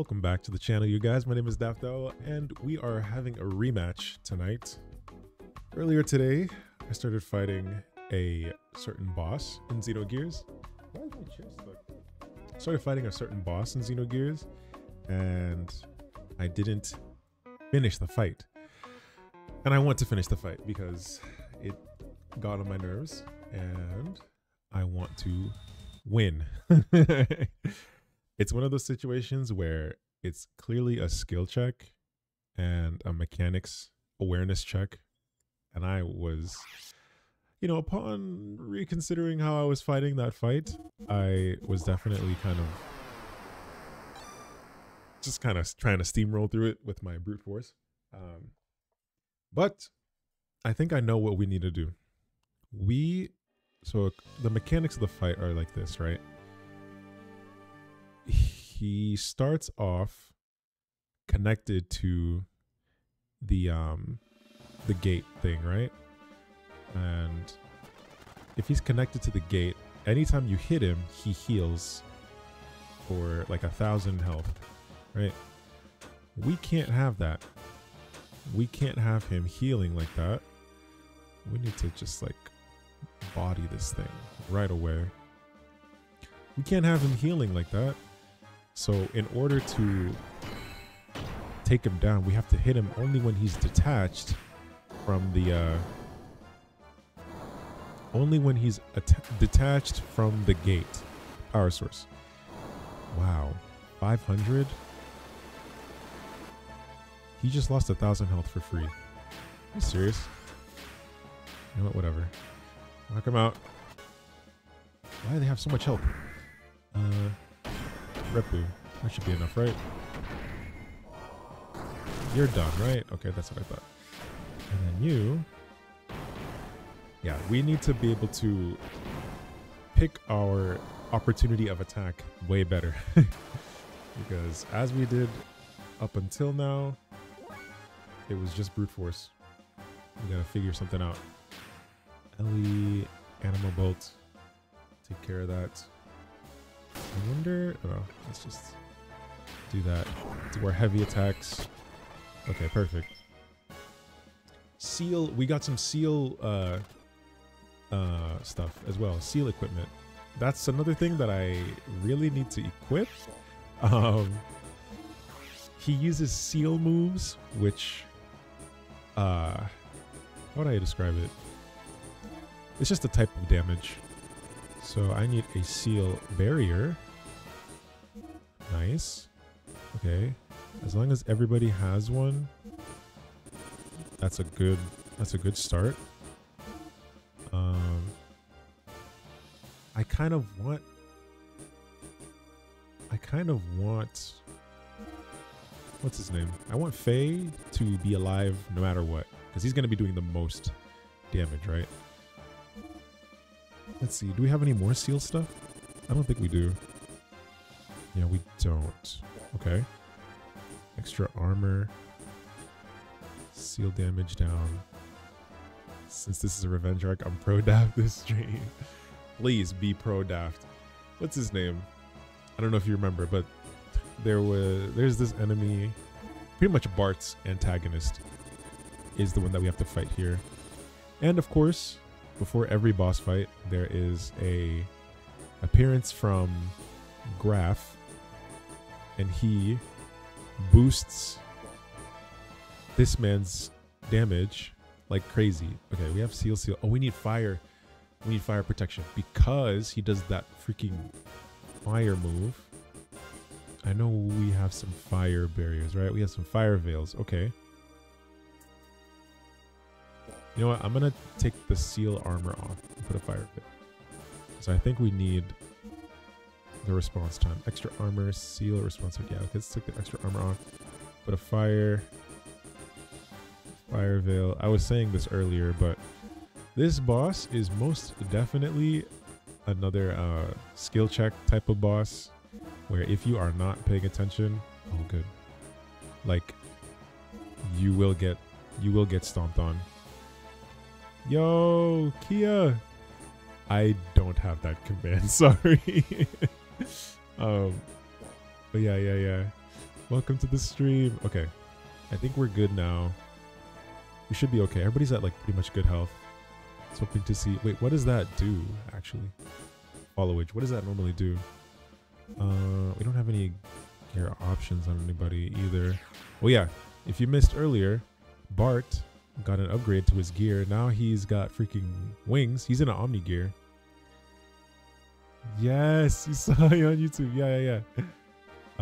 Welcome back to the channel, you guys. My name is Dafto, and we are having a rematch tonight. Earlier today, I started fighting a certain boss in Xenogears. Why is my chair stuck? Started fighting a certain boss in Xenogears, and I didn't finish the fight. And I want to finish the fight because it got on my nerves, and I want to win. it's one of those situations where it's clearly a skill check and a mechanics awareness check. And I was, you know, upon reconsidering how I was fighting that fight, I was definitely kind of just kind of trying to steamroll through it with my brute force. Um, but I think I know what we need to do. We, so the mechanics of the fight are like this, right? He starts off connected to the um the gate thing, right? And if he's connected to the gate, anytime you hit him, he heals for like a thousand health, right? We can't have that. We can't have him healing like that. We need to just like body this thing right away. We can't have him healing like that. So in order to take him down, we have to hit him only when he's detached from the uh only when he's detached from the gate power source. Wow. 500? He just lost a thousand health for free. Are you serious? You know what? Whatever. Knock him out. Why do they have so much health? Uh, Repu. That should be enough, right? You're done, right? Okay, that's what I thought. And then you... Yeah, we need to be able to pick our opportunity of attack way better. because as we did up until now, it was just brute force. We gotta figure something out. Elly, Animal Bolt, take care of that. I wonder. Oh, let's just do that. Do our heavy attacks. Okay, perfect. Seal. We got some seal uh, uh, stuff as well. Seal equipment. That's another thing that I really need to equip. Um, he uses seal moves, which, uh, how would I describe it? It's just a type of damage. So I need a seal barrier. Nice. Okay. As long as everybody has one, that's a good that's a good start. Um I kind of want I kind of want what's his name? I want Fei to be alive no matter what because he's going to be doing the most damage, right? Let's see. Do we have any more seal stuff? I don't think we do. Yeah, we don't. Okay. Extra armor. Seal damage down. Since this is a revenge arc, I'm pro daft this stream. Please be pro daft. What's his name? I don't know if you remember, but there was there's this enemy, pretty much Bart's antagonist is the one that we have to fight here. And of course, before every boss fight, there is a appearance from Grahf, and he boosts this man's damage like crazy. Okay, we have seal seal. Oh, we need fire. We need fire protection because he does that freaking fire move. I know we have some fire barriers, right? We have some fire veils. Okay. You know what? I'm gonna take the seal armor off and put a fire pit. So I think we need the response time. Extra armor, seal response time. Yeah, let's take the extra armor off. Put a fire. Fire veil. I was saying this earlier, but this boss is most definitely another uh, skill check type of boss where if you are not paying attention, oh good. Like you will get you will get stomped on Yo, Kia. I don't have that command. Sorry. um, but yeah, yeah, yeah. Welcome to the stream. Okay. I think we're good now. We should be okay. Everybody's at like pretty much good health. Just hoping to see. Wait, what does that do actually? Followage. What does that normally do? Uh, we don't have any gear options on anybody either. Oh yeah, if you missed earlier, Bart got an upgrade to his gear. Now he's got freaking wings. He's in an Omni gear. Yes, you saw it on YouTube. Yeah, yeah, yeah.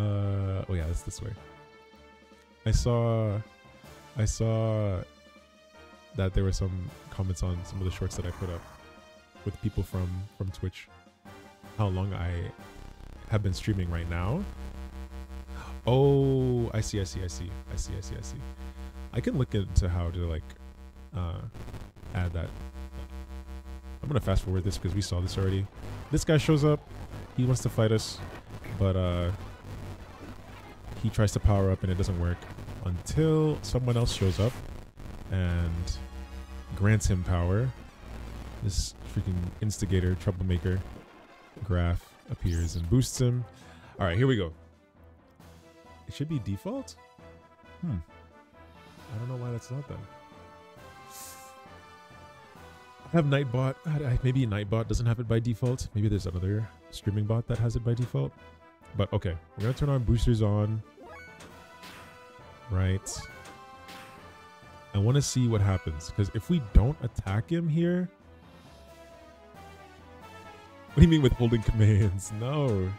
Uh, oh yeah, that's this way. I saw, I saw that there were some comments on some of the shorts that I put up with people from from Twitch. How long I have been streaming right now. Oh, I see, I see, I see, I see, I see, I see. I can look into how to like uh, add that. I'm gonna fast forward this because we saw this already. This guy shows up. He wants to fight us, but uh, he tries to power up and it doesn't work until someone else shows up and grants him power. This freaking instigator, troublemaker, Grahf appears and boosts him. All right, here we go. It should be default? Hmm. I don't know why that's not then. I have Nightbot. Maybe Nightbot doesn't have it by default. Maybe there's another streaming bot that has it by default. But okay, we're gonna turn our boosters on. Right. I want to see what happens because if we don't attack him here, what do you mean with holding commands? No.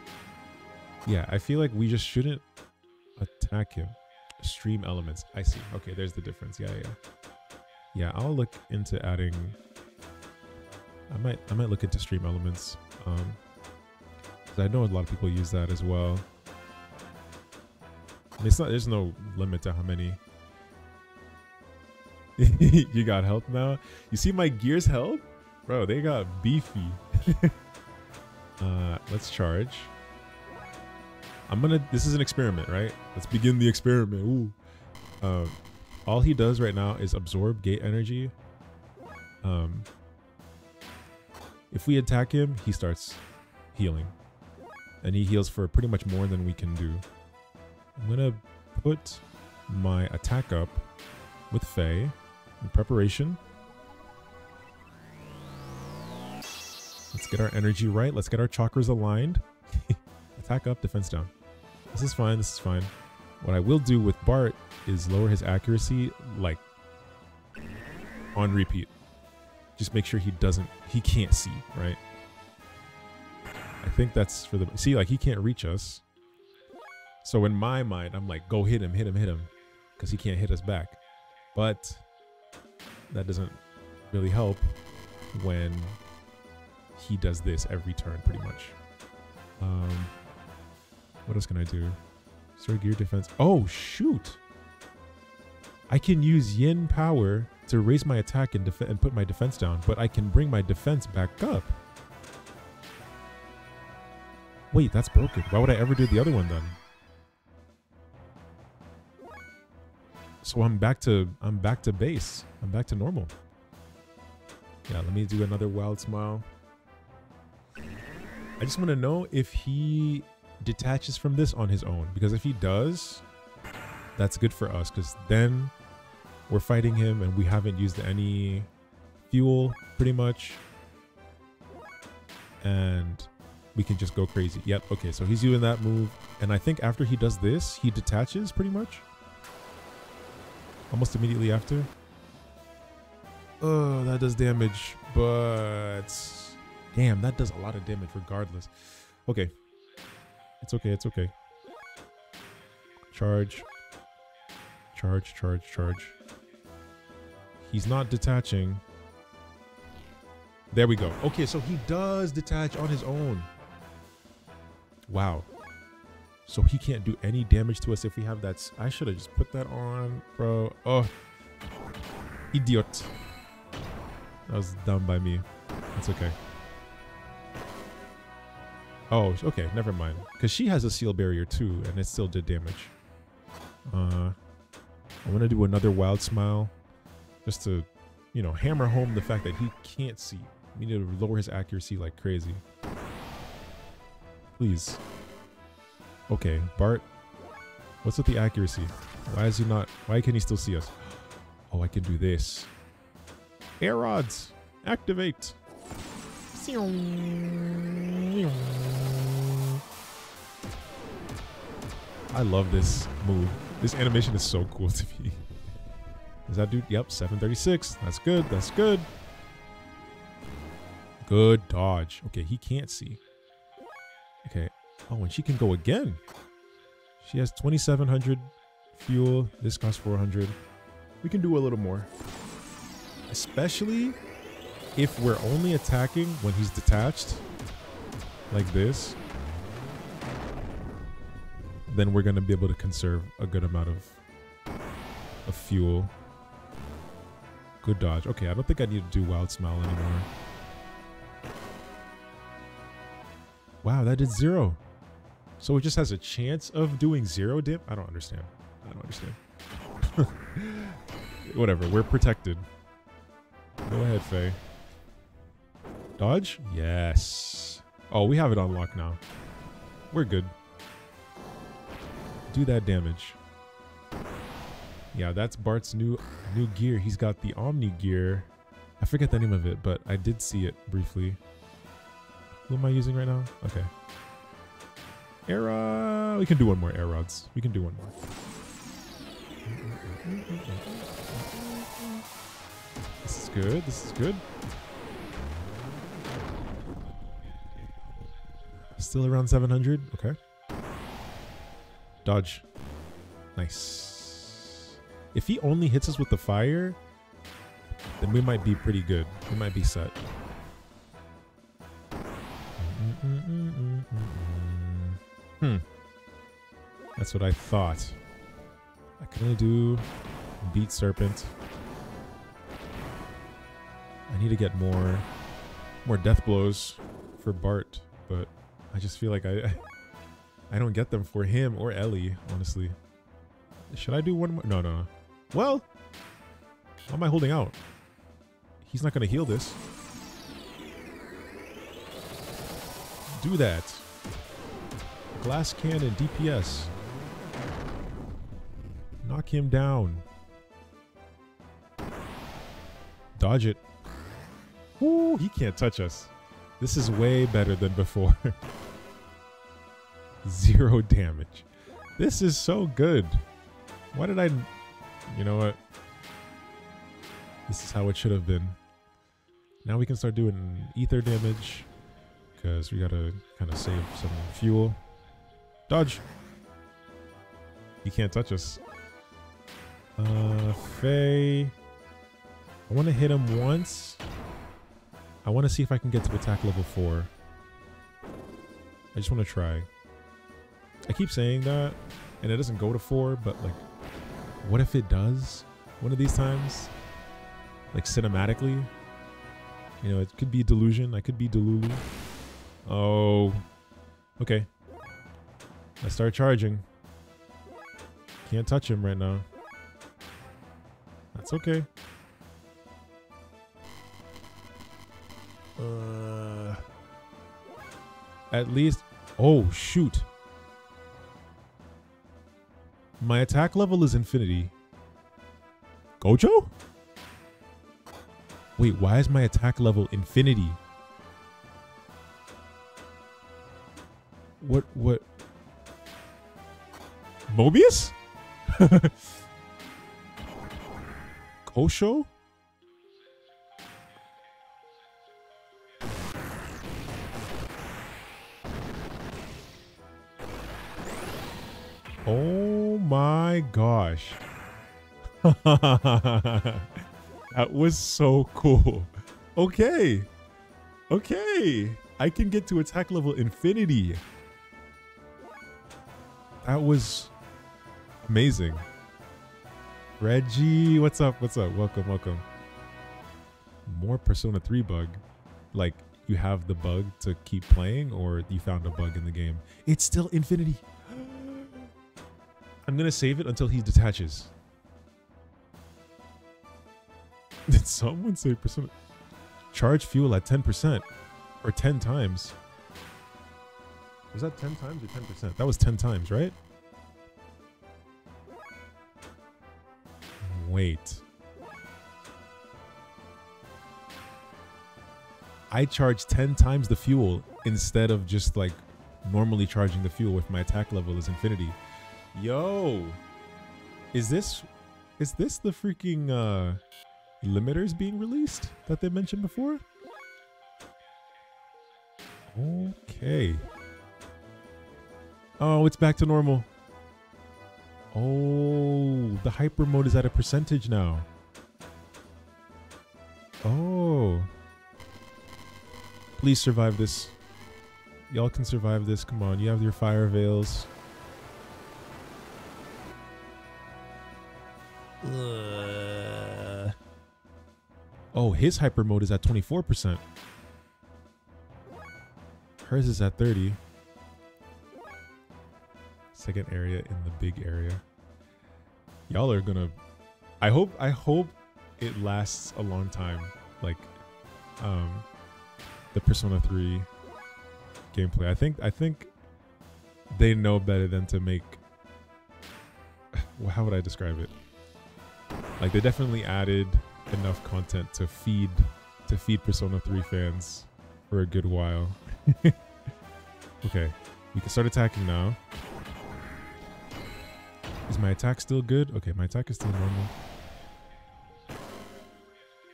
Yeah, I feel like we just shouldn't attack him. Stream elements. I see. Okay, there's the difference. Yeah, yeah. Yeah, I'll look into adding I might I might look into stream elements. Um I know a lot of people use that as well. It's not there's no limit to how many you got health now. You see my gears health? Bro, they got beefy. uh let's charge. I'm gonna. This is an experiment, right? Let's begin the experiment. Ooh. Um, all he does right now is absorb gate energy. Um, if we attack him, he starts healing, and he heals for pretty much more than we can do. I'm gonna put my attack up with Fei in preparation. Let's get our energy right. Let's get our chakras aligned. attack up, defense down. This is fine. This is fine. What I will do with Bart is lower his accuracy like on repeat. Just make sure he doesn't, he can't see, right? I think that's for the, see, like he can't reach us. So in my mind, I'm like, go hit him, hit him, hit him. Because he can't hit us back. But that doesn't really help when he does this every turn pretty much. Um, what else can I do? Sword gear defense. Oh, shoot. I can use yin power to raise my attack and, and put my defense down, but I can bring my defense back up. Wait, that's broken. Why would I ever do the other one then? So I'm back to I'm back to base. I'm back to normal. Yeah, let me do another wild smile. I just want to know if he detaches from this on his own. Because if he does, that's good for us. Because then we're fighting him and we haven't used any fuel pretty much. And we can just go crazy. Yep. Okay. So he's doing that move. And I think after he does this, he detaches pretty much. Almost immediately after. Oh, that does damage. But damn, that does a lot of damage regardless. Okay. It's okay, it's okay. Charge. Charge, charge, charge. He's not detaching. There we go. Okay, so he does detach on his own. Wow. So he can't do any damage to us if we have that. I should have just put that on, bro. Oh. Idiot. That was dumb by me. It's okay. Oh, okay, never mind. Because she has a seal barrier too, and it still did damage. Uh, I'm gonna do another wild smile, just to, you know, hammer home the fact that he can't see. We need to lower his accuracy like crazy. Please. Okay, Bart. What's with the accuracy? Why is he not? Why can he still see us? Oh, I can do this. Aerods, activate. Um, um, um. I love this move. This animation is so cool to me. Is that dude? Yep, 736. That's good. That's good. Good dodge. Okay, he can't see. Okay. Oh, and she can go again. She has 2,700 fuel. This costs 400. We can do a little more. Especially if we're only attacking when he's detached. Like this. Then we're going to be able to conserve a good amount of, of fuel. Good dodge. Okay, I don't think I need to do Wild Smile anymore. Wow, that did zero. So it just has a chance of doing zero dip? I don't understand. I don't understand. Whatever, we're protected. Go ahead, Fei. Dodge? Yes. Oh, we have it unlocked now. We're good. Do that damage. Yeah, that's Bart's new new gear. He's got the Omni gear. I forget the name of it, but I did see it briefly. Who am I using right now? Okay. Air we can do one more Aerods. We can do one more. This is good. This is good. Still around 700. Okay. Dodge. Nice. If he only hits us with the fire, then we might be pretty good. We might be set. Hmm. That's what I thought. I can only do beat serpent. I need to get more more death blows for Bart, I just feel like I I don't get them for him or Elly, honestly. Should I do one more? No, no, no. Well, why am I holding out? He's not going to heal this. Do that. Glass cannon, DPS. Knock him down. Dodge it. Ooh, he can't touch us. This is way better than before. Zero damage. This is so good. Why did I... You know what? This is how it should have been. Now we can start doing ether damage. Because we gotta kind of save some fuel. Dodge! He can't touch us. Uh, Fei. I want to hit him once. I want to see if I can get to attack level 4. I just want to try. I keep saying that, and it doesn't go to 4, but like, what if it does one of these times? Like cinematically? You know, it could be delusion. I could be Delulu. Oh. Okay. I start charging. Can't touch him right now. That's okay. Uh, at least. Oh, shoot. My attack level is infinity. Gojo? Wait, why is my attack level infinity? What, what? Mobius? Kosho? Oh my gosh. that was so cool. Okay. Okay. I can get to attack level infinity. That was amazing. Reggie, what's up? What's up? Welcome, welcome. More Persona 3 bug. Like, you have the bug to keep playing, or you found a bug in the game. It's still infinity. I'm gonna save it until he detaches. Did someone say percent? Charge fuel at 10% or 10 times. Was that 10 times or 10%? That was 10 times, right? Wait. I charge 10 times the fuel instead of just like normally charging the fuel with my attack level is infinity. Yo. Is this is this the freaking uh limiters being released that they mentioned before? Okay. Oh, it's back to normal. Oh, the hyper mode is at a percentage now. Oh. Please survive this. Y'all can survive this. Come on, you have your fire veils. Oh, his hyper mode is at 24%. Hers is at 30. Second area in the big area. Y'all are gonna I hope I hope it lasts a long time. Like um the Persona 3 gameplay. I think I think they know better than to make how would I describe it? Like they definitely added enough content to feed to feed Persona 3 fans for a good while. okay, we can start attacking now. Is my attack still good? Okay, my attack is still normal.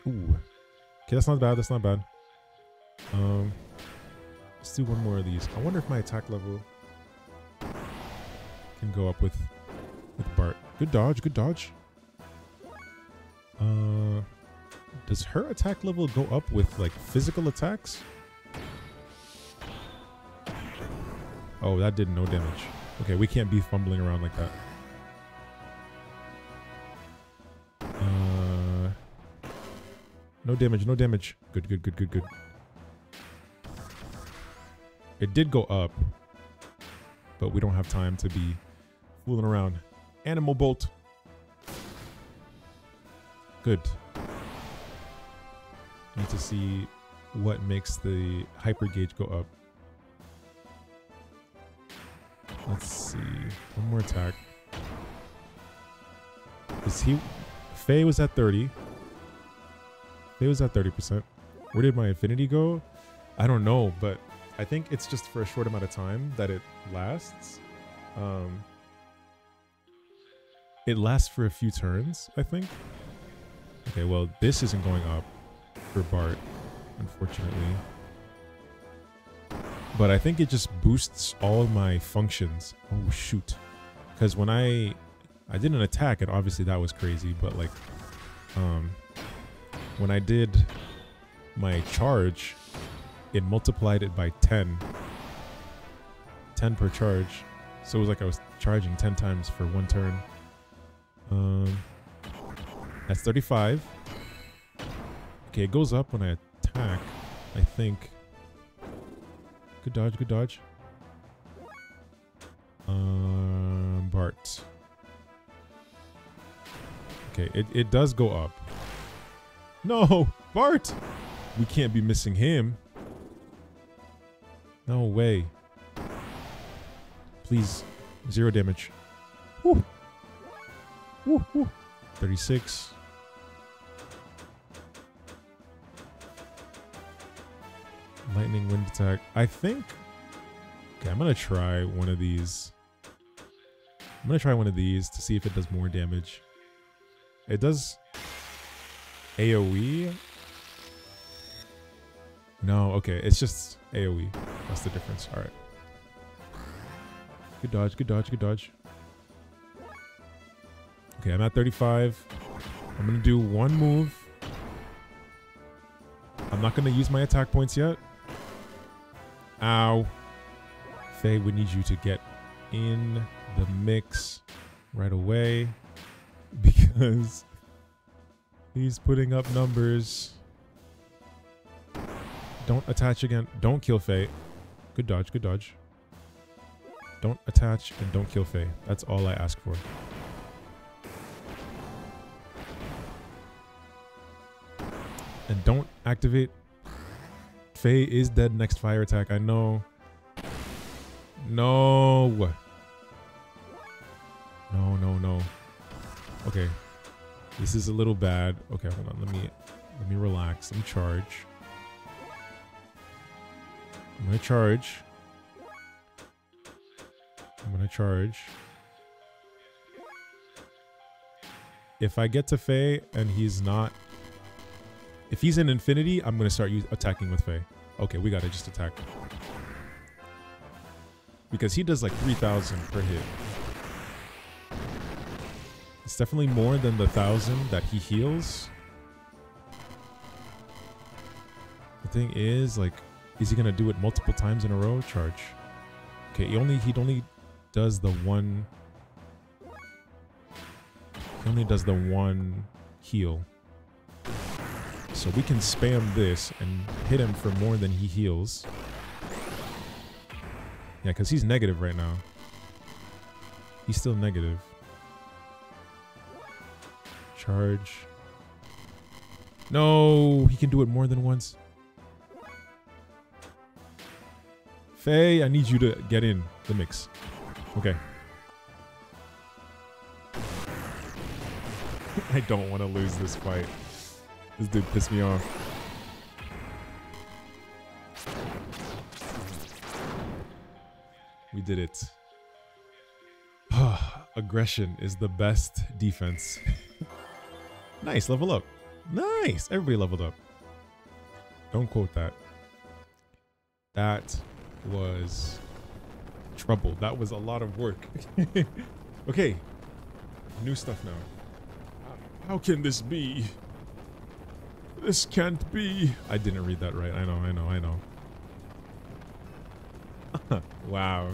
Ooh. Okay, that's not bad. That's not bad. Um, let's do one more of these. I wonder if my attack level can go up with with Bart. Good dodge. Good dodge. Uh, does her attack level go up with like physical attacks? Oh, that did no damage. Okay, we can't be fumbling around like that. Uh, no damage, no damage. Good, good, good, good, good. It did go up, but we don't have time to be fooling around. Animal Bolt. Good. Need to see what makes the hyper gauge go up. Let's see. One more attack. Is he... Fei was at 30. Fei was at 30%. Where did my infinity go? I don't know, but I think it's just for a short amount of time that it lasts. Um, it lasts for a few turns, I think. Okay, well, this isn't going up for Bart, unfortunately. But I think it just boosts all my functions. Oh, shoot. Because when I... I did an attack, and obviously that was crazy, but like... Um, when I did my charge, it multiplied it by 10. 10 per charge. So it was like I was charging 10 times for one turn. Um, that's 35. Okay, it goes up when I attack, I think. Good dodge, good dodge. Um, Bart. Okay, it, it does go up. No, Bart! We can't be missing him. No way. Please, zero damage. Woo. Woo, woo. 36. Lightning wind attack. I think. Okay, I'm gonna try one of these. I'm gonna try one of these to see if it does more damage. It does AoE. No, okay, it's just AoE. That's the difference. All right. Good dodge, good dodge, good dodge. Okay, I'm at 35. I'm gonna do one move. I'm not gonna use my attack points yet. Ow. Fei, we need you to get in the mix right away because he's putting up numbers. Don't attach again. Don't kill Fei. Good dodge, good dodge. Don't attach and don't kill Fei. That's all I ask for. And don't activate Fei is dead next fire attack. I know. No. No, no, no. Okay. This is a little bad. Okay, hold on. Let me let me relax. Let me charge. I'm gonna charge. I'm gonna charge. If I get to Fei and he's not, if he's in Infinity, I'm gonna start attacking with Fei. Okay, we gotta just attack because he does like 3,000 per hit. It's definitely more than the thousand that he heals. The thing is, like, is he gonna do it multiple times in a row? Charge. Okay, he only he only does the one. He only does the one heal. So we can spam this and hit him for more than he heals. Yeah, because he's negative right now. He's still negative. Charge. No, he can do it more than once. Fei, I need you to get in the mix. Okay. I don't want to lose this fight. This dude pissed me off. We did it. Aggression is the best defense. nice, level up. Nice. Everybody leveled up. Don't quote that. That was trouble. That was a lot of work. okay. New stuff now. How can this be? This can't be. I didn't read that right. I know, I know, I know. wow.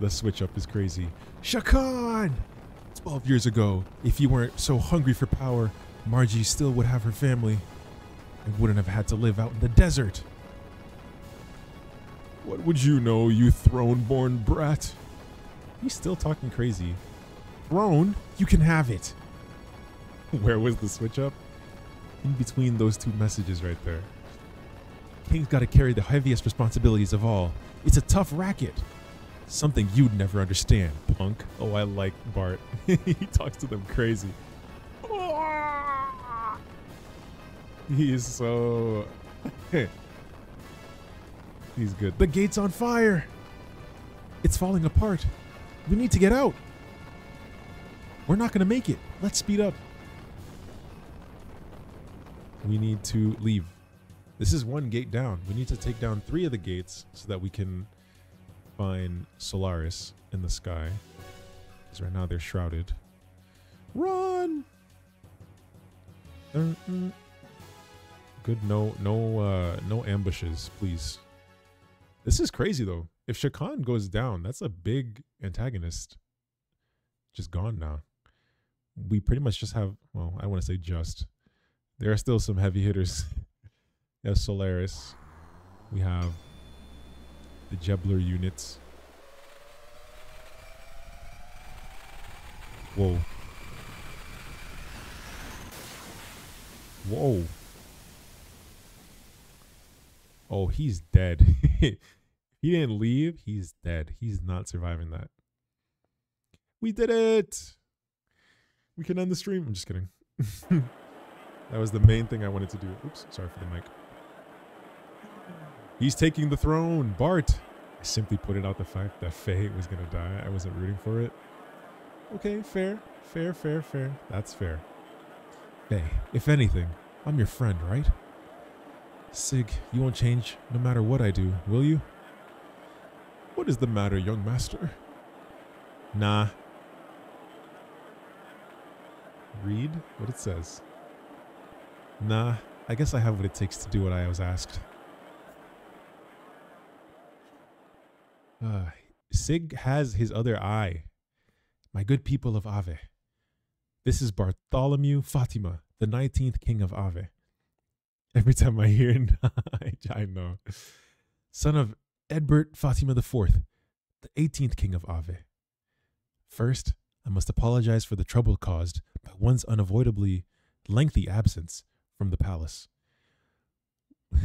The switch up is crazy. Shakahn! 12 years ago, if you weren't so hungry for power, Margie still would have her family and wouldn't have had to live out in the desert. What would you know, you throne-born brat? He's still talking crazy. Throne? You can have it. Where was the switch up? In between those two messages right there. King's got to carry the heaviest responsibilities of all. It's a tough racket. Something you'd never understand, punk. Oh, I like Bart. he talks to them crazy. He is so... He's good. The gate's on fire! It's falling apart. We need to get out. We're not to make it. Let's speed up. We need to leave. This is one gate down. We need to take down three of the gates so that we can find Solaris in the sky. Because right now they're shrouded. Run! Good. No, no, uh, no ambushes, please. This is crazy though. If Shakahn goes down, that's a big antagonist. Just gone now. We pretty much just have. Well, I want to say just. There are still some heavy hitters. Yes, Solaris. We have the Gebler units. Whoa. Whoa. Oh, he's dead. he didn't leave. He's dead. He's not surviving that. We did it. We can end the stream. I'm just kidding. that was the main thing I wanted to do. Oops, sorry for the mic. He's taking the throne. Bart. I simply put it out the fact that Fei was to die. I wasn't rooting for it. Okay, fair. Fair, fair, fair. That's fair. Fei, if anything, I'm your friend, right? Sig, you won't change no matter what I do, will you? What is the matter, young master? Nah. Read what it says. Nah, I guess I have what it takes to do what I was asked. Uh, Sig has his other eye. My good people of Ave. This is Bartholomew Fatima, the 19th king of Ave. Every time I hear it, I know. Son of Edvard Fatima IV, the 18th king of Ave. First, I must apologize for the trouble caused by one's unavoidably lengthy absence from the palace.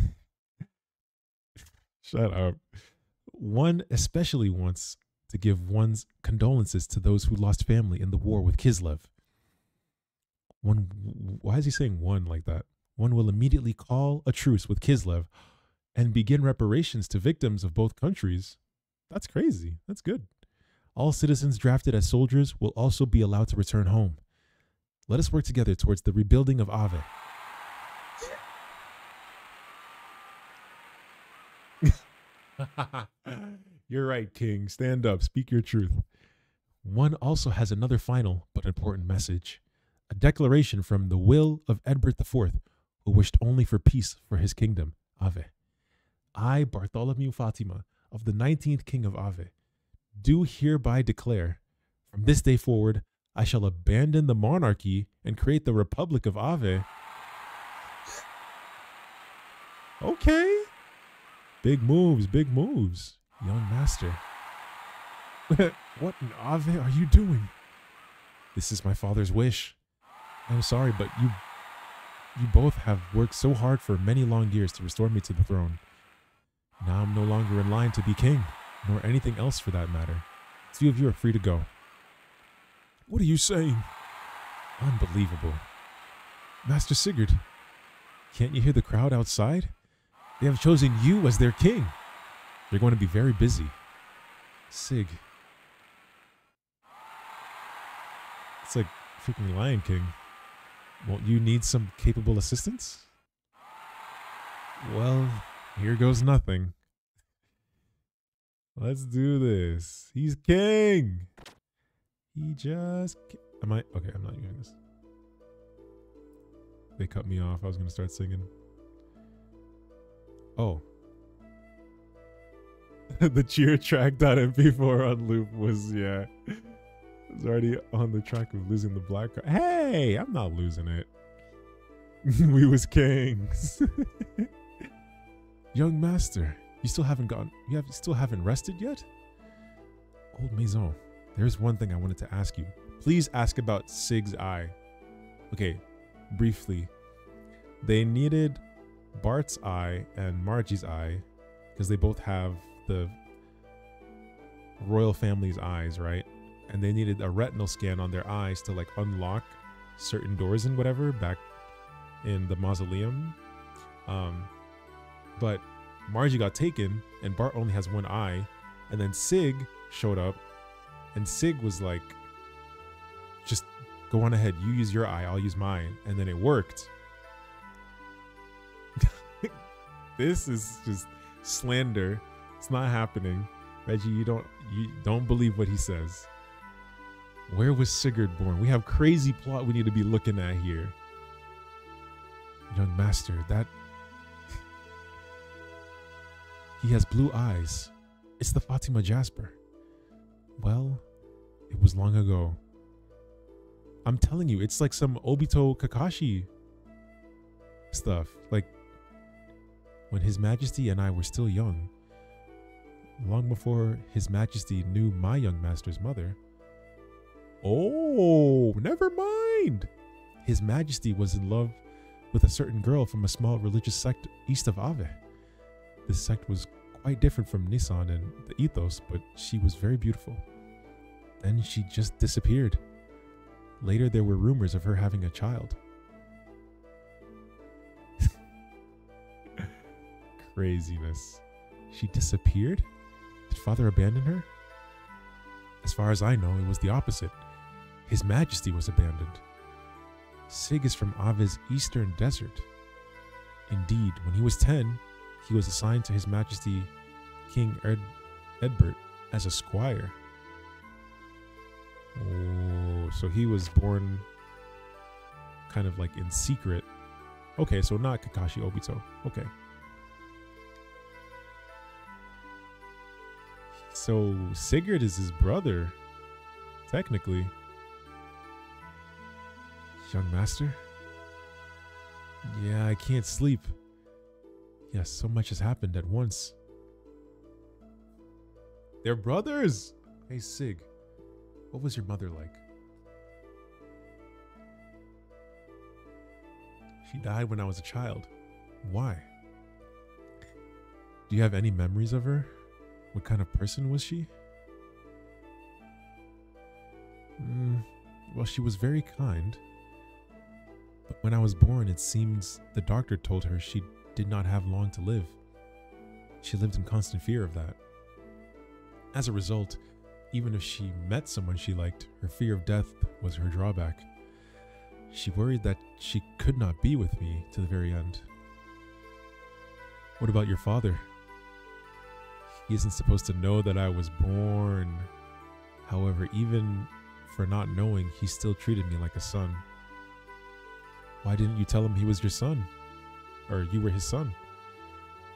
Shut up. One especially wants to give one's condolences to those who lost family in the war with Kislev. one why is he saying one like that? One will immediately call a truce with Kislev and begin reparations to victims of both countries. That's crazy. That's good. All citizens drafted as soldiers will also be allowed to return home. Let us work together towards the rebuilding of Ave. You're right, King. Stand up. Speak your truth. One also has another final but important message a declaration from the will of Edvard IV, who wished only for peace for his kingdom, Ave. I, Bartholomew Fatima, of the 19th King of Ave, do hereby declare from this day forward, I shall abandon the monarchy and create the Republic of Ave. Okay. Big moves, big moves, young master. what in Ave are you doing? This is my father's wish. I'm sorry, but you you both have worked so hard for many long years to restore me to the throne. Now I'm no longer in line to be king, nor anything else for that matter. Two of you are free to go. What are you saying? Unbelievable. Master Sigurd, can't you hear the crowd outside? They have chosen you as their king. They're going to be very busy. Sig. It's like freaking Lion King. Won't you need some capable assistance? Well, here goes nothing. Let's do this. He's king. He just. Am I? Okay, I'm not doing this. They cut me off. I was going to start singing. Oh. the cheer track.mp4 on loop was, yeah. Was already on the track of losing the black card. Hey, I'm not losing it. we was kings. Young master, you still haven't gone, you have still haven't rested yet? Old Maison, there's one thing I wanted to ask you. Please ask about Sig's eye. Okay, briefly. They needed Bart's eye and Margie's eye because they both have the royal family's eyes, right? And they needed a retinal scan on their eyes to like unlock certain doors and whatever back in the mausoleum. Um, but Margie got taken and Bart only has one eye. And then Sig showed up and Sig was like, just go on ahead. You use your eye, I'll use mine. And then it worked. This is just slander. It's not happening. Reggie, you don't you don't believe what he says. Where was Sigurd born? We have crazy plot we need to be looking at here. Young master, that he has blue eyes. It's the Fatima Jasper. Well, it was long ago. I'm telling you, it's like some Obito Kakashi stuff. Like when His Majesty and I were still young, long before His Majesty knew my young master's mother. Oh, never mind. His Majesty was in love with a certain girl from a small religious sect east of Ave. This sect was quite different from Nisan and the ethos, but she was very beautiful. Then she just disappeared. Later, there were rumors of her having a child. Craziness. She disappeared? Did father abandon her? As far as I know, it was the opposite. His Majesty was abandoned. Sig is from Aveh's eastern desert. Indeed, when he was 10, he was assigned to His Majesty King Ed- Edvard as a squire. Oh, so he was born kind of like in secret. Okay, so not Kakashi Obito. Okay. So Sigurd is his brother, technically. Young master? Yeah, I can't sleep. Yes, so much has happened at once. They're brothers! Hey, Sig, what was your mother like? She died when I was a child. Why? Do you have any memories of her? What kind of person was she? Mm, well, she was very kind. But when I was born, it seems the doctor told her she did not have long to live. She lived in constant fear of that. As a result, even if she met someone she liked, her fear of death was her drawback. She worried that she could not be with me to the very end. What about your father? He isn't supposed to know that I was born. However, even for not knowing, he still treated me like a son. Why didn't you tell him he was your son? Or you were his son?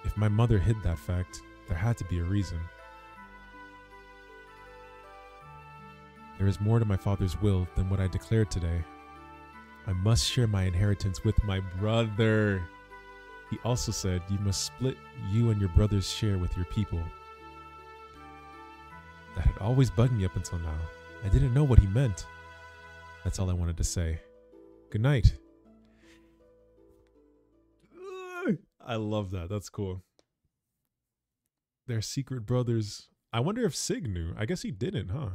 If my mother hid that fact, there had to be a reason. There is more to my father's will than what I declared today. I must share my inheritance with my brother. He also said, You must split you and your brother's share with your people. That had always bugged me up until now. I didn't know what he meant. That's all I wanted to say. Good night. I love that. That's cool. They're secret brothers. I wonder if Sig knew. I guess he didn't, huh?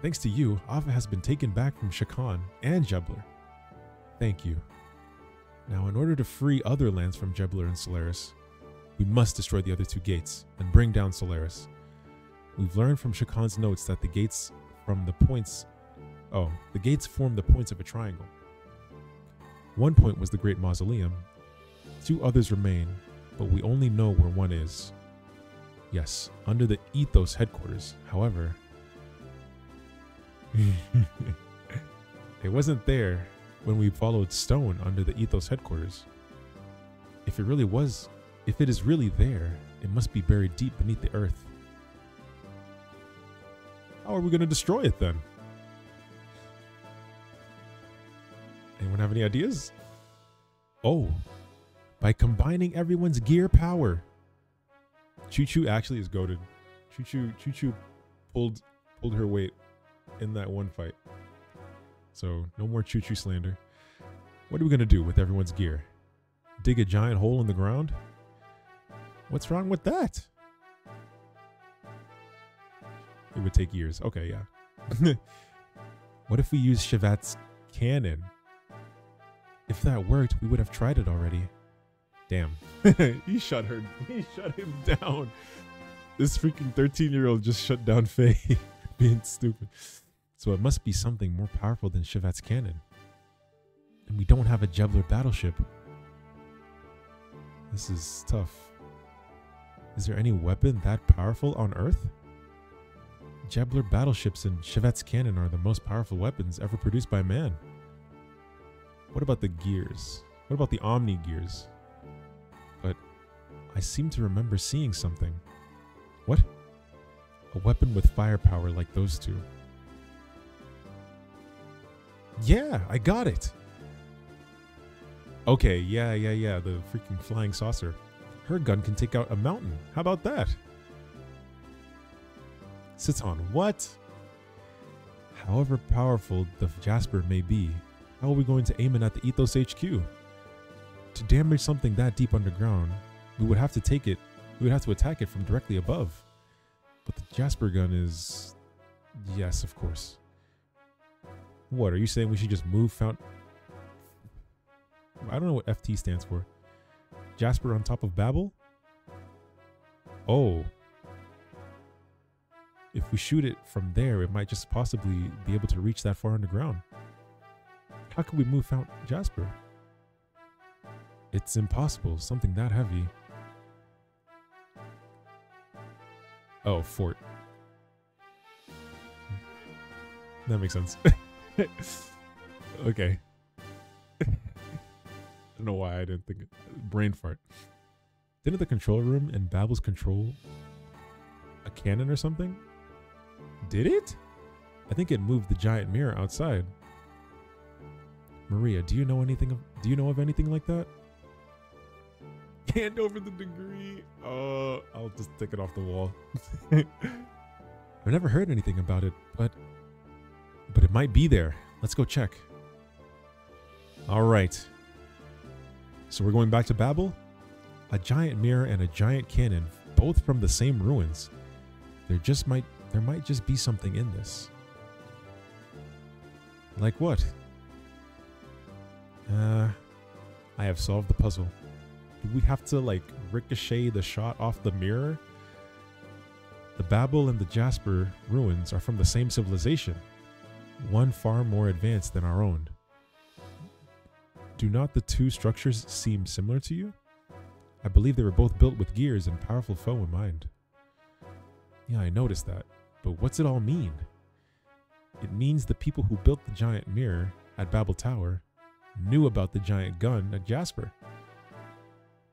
Thanks to you, Aveh has been taken back from Shakahn and Gebler. Thank you. Now, in order to free other lands from Gebler and Solaris, we must destroy the other two gates and bring down Solaris. We've learned from Shakahn's notes that the gates from the points oh, the gates form the points of a triangle. One point was the Great Mausoleum. Two others remain, but we only know where one is. Yes, under the Ethos headquarters. However, it wasn't there when we followed Stone under the Ethos headquarters. If it really was, if it is really there, it must be buried deep beneath the earth. How are we going to destroy it then? Anyone have any ideas? Oh, by combining everyone's gear power. Choo Choo actually is goaded. Choo Choo Choo Choo pulled pulled her weight in that one fight. So no more Choo Choo slander. What are we gonna do with everyone's gear? Dig a giant hole in the ground? What's wrong with that? It would take years. Okay, yeah. what if we use Shevat's cannon? If that worked, we would have tried it already. Damn. he shut her. He shut him down. This freaking 13 year old just shut down Fei being stupid. So it must be something more powerful than Shevat's cannon. And we don't have a Gebler battleship. This is tough. Is there any weapon that powerful on Earth? Gebler battleships and Shevat's cannon are the most powerful weapons ever produced by man. What about the gears? What about the Omni gears? But I seem to remember seeing something. What? A weapon with firepower like those two. Yeah, I got it. Okay, yeah, yeah, yeah, the freaking flying saucer. Her gun can take out a mountain. How about that? Sits on what? However powerful the Jasper may be, how are we going to aim it at the Ethos HQ? To damage something that deep underground, we would have to take it, we would have to attack it from directly above. But the Jasper gun is. Yes, of course. What, are you saying we should just move Fount. I don't know what FT stands for. Jasper on top of Babel? Oh. If we shoot it from there, it might just possibly be able to reach that far underground. How could we move Fount Jasper? It's impossible, something that heavy. Oh, fort. That makes sense. okay. I don't know why I didn't think it. Brain fart. Didn't the control room in Babel's control a cannon or something? Did it? I think it moved the giant mirror outside. Maria, do you know anything of do you know of anything like that? Hand over the degree. Uh I'll just take it off the wall. I've never heard anything about it, but but it might be there. Let's go check. All right. So we're going back to Babel? A giant mirror and a giant cannon, both from the same ruins. There just might there might just be something in this. Like what? Uh, I have solved the puzzle. Do we have to, like, ricochet the shot off the mirror? The Babel and the Jasper ruins are from the same civilization, one far more advanced than our own. Do not the two structures seem similar to you? I believe they were both built with gears and powerful foe in mind. Yeah, I noticed that. But what's it all mean? It means the people who built the giant mirror at Babel Tower knew about the giant gun at Jasper.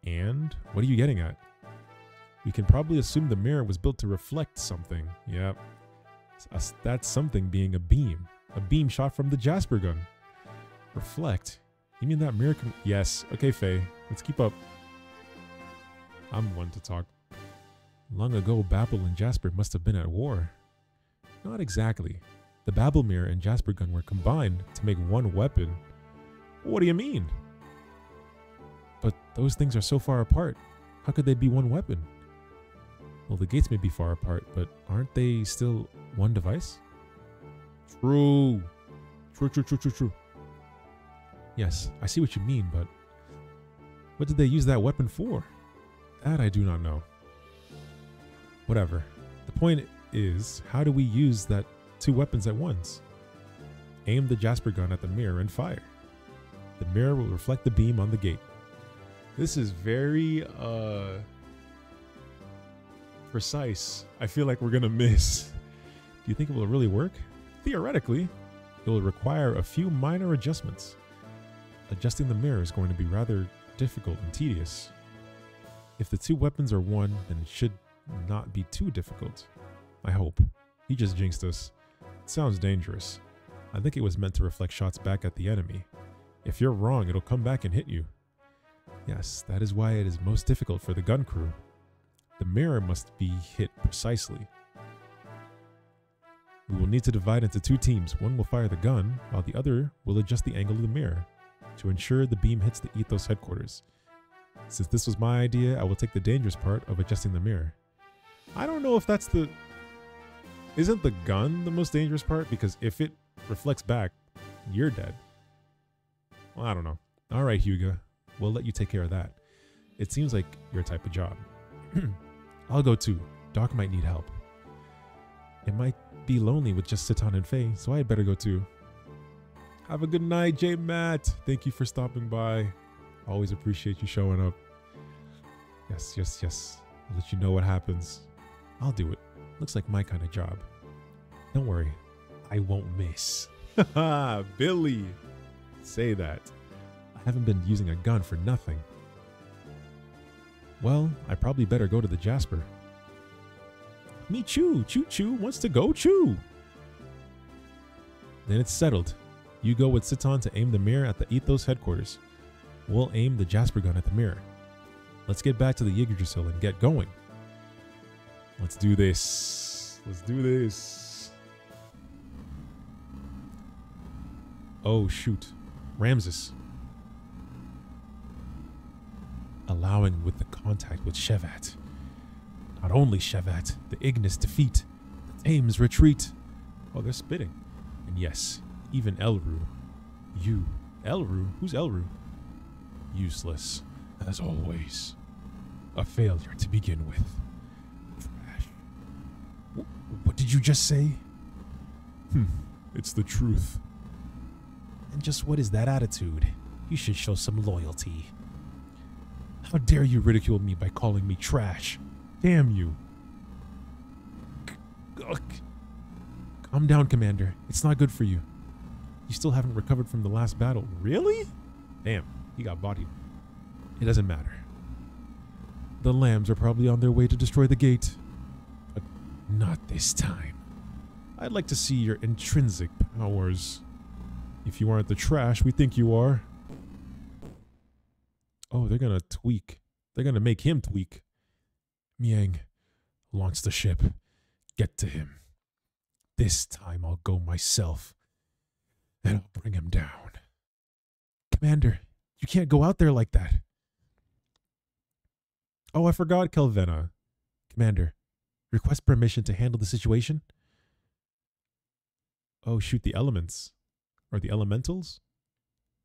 And what are you getting at? We can probably assume the mirror was built to reflect something. Yep. That's something being a beam. A beam shot from the Jasper gun. Reflect? You mean that mirror can. Yes. Okay, Fei. Let's keep up. I'm one to talk. Long ago, Babel and Jasper must have been at war. Not exactly. The Babel mirror and Jasper gun were combined to make one weapon. What do you mean? But those things are so far apart. How could they be one weapon? Well, the gates may be far apart, but aren't they still one device? True. True, true, true, true, true. Yes, I see what you mean, but what did they use that weapon for? That I do not know. Whatever. The point is, how do we use that two weapons at once? Aim the Jasper gun at the mirror and fire. The mirror will reflect the beam on the gate. This is very uh precise. I feel like we're gonna miss. Do you think it will really work? Theoretically, it will require a few minor adjustments. Adjusting the mirror is going to be rather difficult and tedious. If the two weapons are one, then it should not be too difficult. I hope. He just jinxed us. It sounds dangerous. I think it was meant to reflect shots back at the enemy. If you're wrong, it'll come back and hit you. Yes, that is why it is most difficult for the gun crew. The mirror must be hit precisely. We will need to divide into two teams. One will fire the gun, while the other will adjust the angle of the mirror to ensure the beam hits the Ethos headquarters. Since this was my idea, I will take the dangerous part of adjusting the mirror. I don't know if that's the... Isn't the gun the most dangerous part? Because if it reflects back, you're dead. Well, I don't know. All right, Hugo. We'll let you take care of that. It seems like your type of job. I'll go too. Doc might need help. It might be lonely with just Citan and Fei, so I had better go too. Have a good night, J Matt. Thank you for stopping by. Always appreciate you showing up. Yes, yes, yes. I'll let you know what happens. I'll do it. Looks like my kind of job. Don't worry, I won't miss. Billy, say that. I haven't been using a gun for nothing. Well, I probably better go to the Jasper. Me Choo, Choo Choo wants to go Choo. Then it's settled. You go with Citan to aim the mirror at the Ethos headquarters. We'll aim the Jasper gun at the mirror. Let's get back to the Yggdrasil and get going. Let's do this. Let's do this. Oh, shoot. Ramsus. Allowing with the contact with Shevat. Not only Shevat, the Ignas defeat, the Thames retreat. Oh, they're spitting. And yes, even Elru. You. Elru? Who's Elru? Useless, as always. A failure to begin with. Trash. what did you just say? Hmm, it's the truth. And just what is that attitude? You should show some loyalty. How dare you ridicule me by calling me trash? Damn you. Uh, calm down, Commander. It's not good for you. You still haven't recovered from the last battle. Really? Damn, he got bodied. It doesn't matter. The lambs are probably on their way to destroy the gate. But not this time. I'd like to see your intrinsic powers. If you aren't the trash we think you are. Oh, they're gonna tweak. They're gonna make him tweak. Miang, launch the ship. Get to him. This time I'll go myself. And I'll bring him down. Commander, you can't go out there like that. Oh, I forgot Kelvena. Commander, request permission to handle the situation? Oh, shoot the elements. Or the elementals?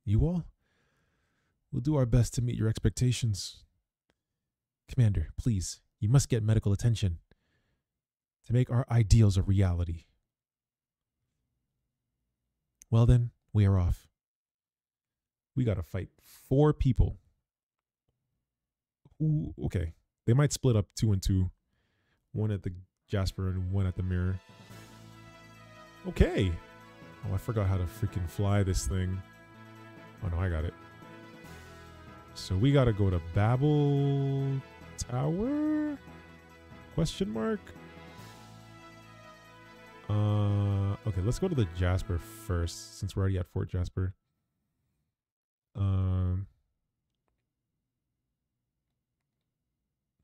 You all? We'll do our best to meet your expectations. Commander, please, you must get medical attention to make our ideals a reality. Well, then, we are off. We got to fight four people. Ooh, okay. They might split up two and two. One at the Jasper and one at the mirror. Okay. Oh, I forgot how to freaking fly this thing. Oh no, I got it. So we gotta go to Babel Tower? Question mark? Uh, okay, let's go to the Jasper first, since we're already at Fort Jasper. Um,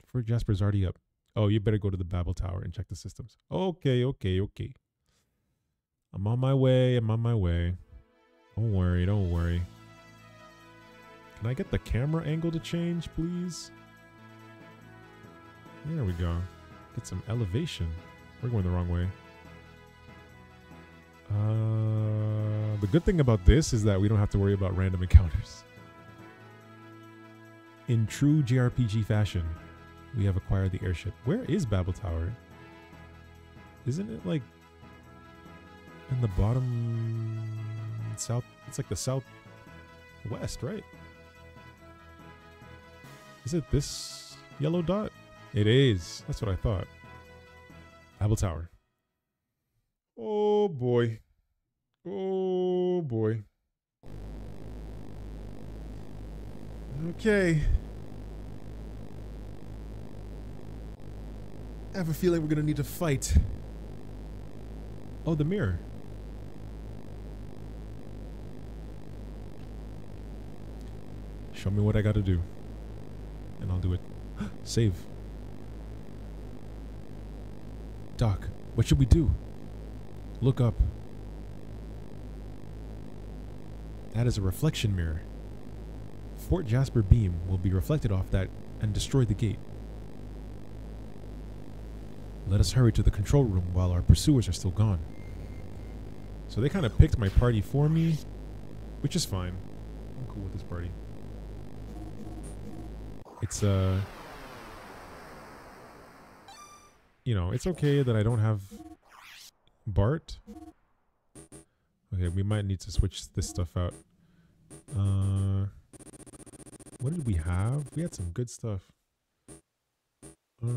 Fort Jasper's already up. Oh, you better go to the Babel Tower and check the systems. Okay, okay, okay. I'm on my way. I'm on my way. Don't worry, don't worry. Can I get the camera angle to change, please? There we go. Get some elevation. We're going the wrong way. Uh, the good thing about this is that we don't have to worry about random encounters. In true JRPG fashion, we have acquired the airship. Where is Babel Tower? Isn't it like in the bottom south? It's like the southwest, right? Is it this yellow dot? It is. That's what I thought. Babel Tower. Oh boy. Oh boy. Okay. I have a feeling we're gonna need to fight. Oh, the mirror. Show me what I gotta do. And I'll do it. Save. Doc, what should we do? Look up. That is a reflection mirror. Fort Jasper beam will be reflected off that and destroy the gate. Let us hurry to the control room while our pursuers are still gone. So they kind of picked my party for me, which is fine. I'm cool with this party. It's, uh... You know, it's okay that I don't have Bart. Okay, we might need to switch this stuff out. Uh... What did we have? We had some good stuff. Uh,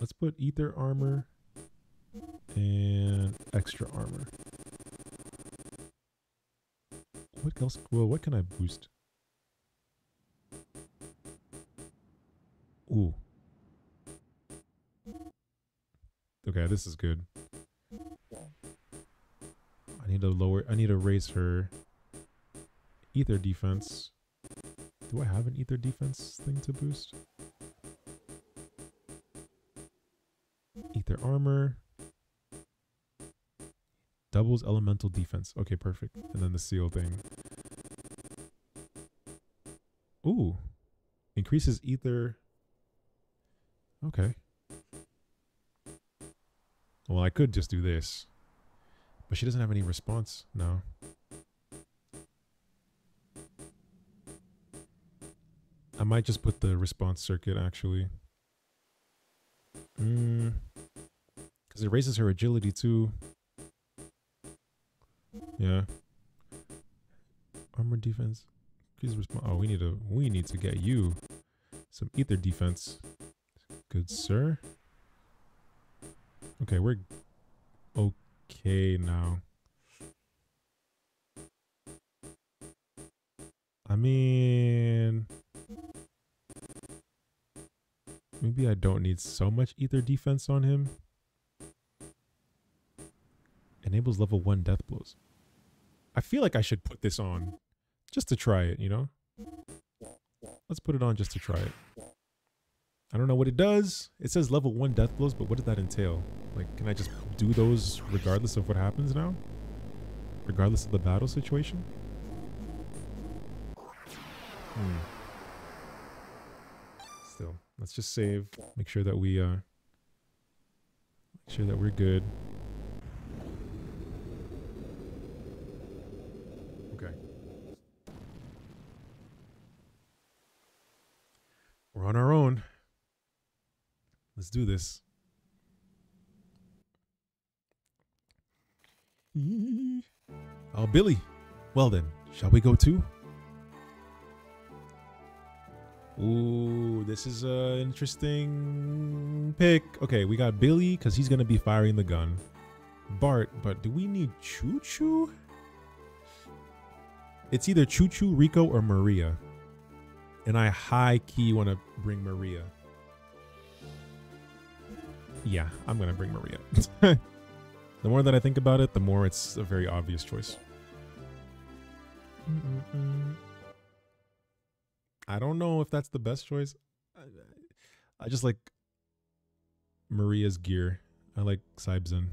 let's put ether armor and extra armor. What else? Well, what can I boost? Okay, this is good. I need to lower, I need to raise her ether defense. Do I have an ether defense thing to boost? Ether armor. Doubles elemental defense. Okay, perfect. And then the seal thing. Ooh. Increases ether. Okay. Well, I could just do this. But she doesn't have any response. No. I might just put the response circuit actually. Mm. Because it raises her agility too. Yeah. Armor defense. Please respond. Oh, we need to we need to get you some ether defense. Good sir. Okay, we're okay now. I mean, maybe I don't need so much ether defense on him. Enables level 1 death blows. I feel like I should put this on just to try it, you know? Let's put it on just to try it. I don't know what it does. It says level 1 death blows, but what does that entail? Like, can I just do those regardless of what happens now? Regardless of the battle situation? Hmm. Still, let's just save. Make sure that we, uh... Make sure that we're good. Okay. We're on our own. Let's do this. Oh, Billy. Well then, shall we go too? Ooh, this is an interesting pick. Okay, we got Billy because he's going to be firing the gun. Bart, but do we need Choo Choo? It's either Choo Choo, Rico, or Maria. And I high key want to bring Maria. Yeah, I'm to bring Maria. the more that I think about it, the more it's a very obvious choice. I don't know if that's the best choice. I, I just like Maria's gear. I like Seibzehn.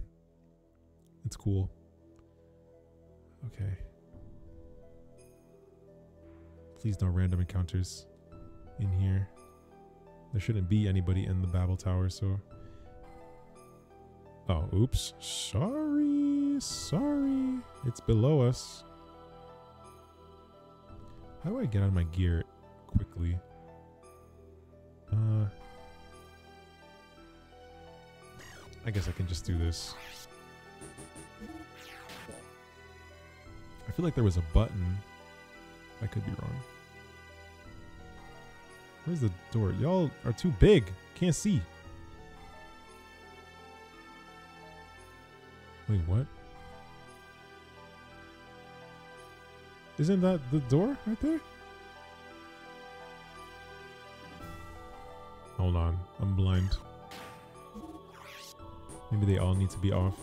It's cool. Okay. Please no random encounters in here. There shouldn't be anybody in the Babel Tower, so. Oh, oops. Sorry. Sorry. It's below us. How do I get on my gear quickly? Uh. I guess I can just do this. I feel like there was a button. I could be wrong. Where's the door? Y'all are too big. Can't see. Wait, what? Isn't that the door right there? Hold on. I'm blind. Maybe they all need to be off.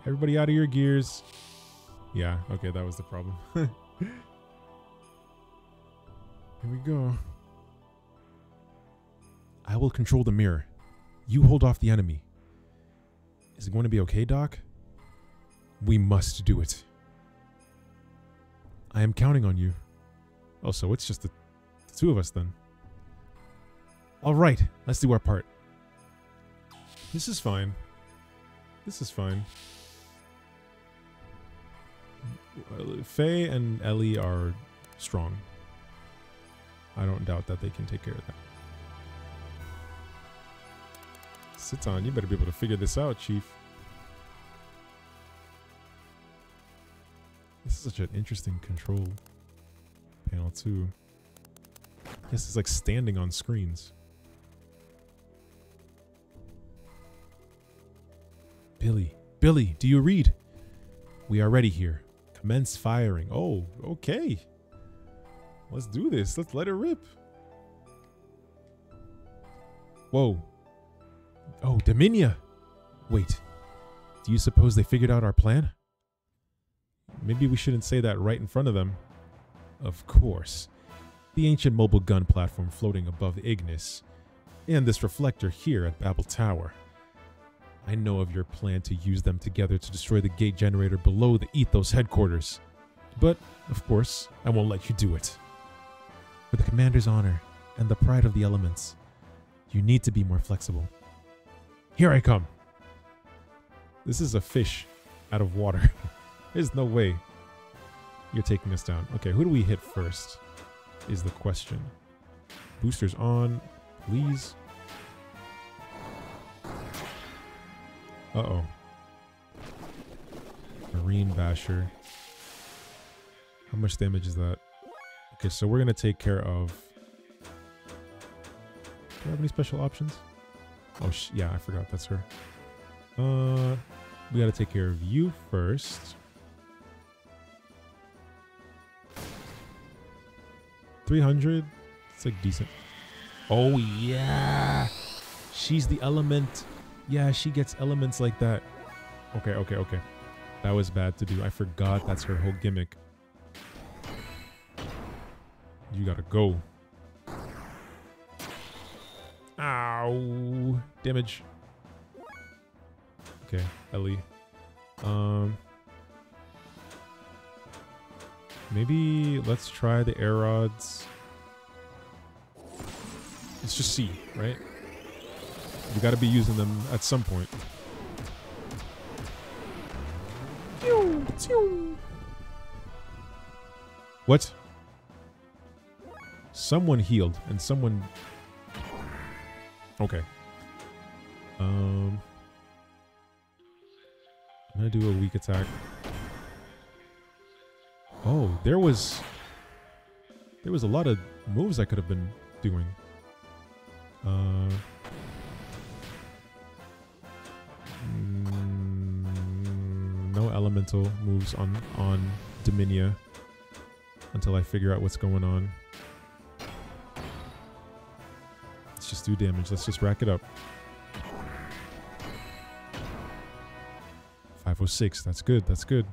Everybody out of your gears. Yeah, okay, that was the problem. Here we go. I will control the mirror. You hold off the enemy. Is it going to be okay, Doc? We must do it. I am counting on you. Oh, so it's just the, the two of us then. All right, let's do our part. This is fine. This is fine. Fei and Elly are strong. I don't doubt that they can take care of that. Citan, you better be able to figure this out, Chief. This is such an interesting control panel, too. This is like standing on screens. Billy, Billy, do you read? We are ready here. Commence firing. Oh, okay. Let's do this. Let's let it rip. Whoa. Oh, Dominia. Wait. Do you suppose they figured out our plan? Maybe we shouldn't say that right in front of them. Of course. The ancient mobile gun platform floating above Ignas, and this reflector here at Babel Tower. I know of your plan to use them together to destroy the gate generator below the Ethos headquarters. But, of course, I won't let you do it. For the commander's honor and the pride of the elements, you need to be more flexible. Here I come. This is a fish out of water. There's no way you're taking us down. Okay, who do we hit first? Is the question. Boosters on, please. Uh-oh. Marine Basher. How much damage is that? Okay, so we're going to take care of... Do I have any special options? Oh, yeah, I forgot. That's her. Uh, we got to take care of you first. Three hundred. It's like decent. Oh yeah, she's the element. Yeah, she gets elements like that. Okay, okay, okay. That was bad to do. I forgot that's her whole gimmick. You gotta go. Ow. Damage. Okay, Elly. Um. Maybe let's try the Aerods. Let's just see, right? We gotta be using them at some point. What? Someone healed and someone. Okay. Um. I'm gonna do a weak attack. Oh, there was. There was a lot of moves I could have been doing. Uh. mm, no elemental moves on on Dominia until I figure out what's going on. Just do damage. Let's just rack it up. 506. That's good. That's good.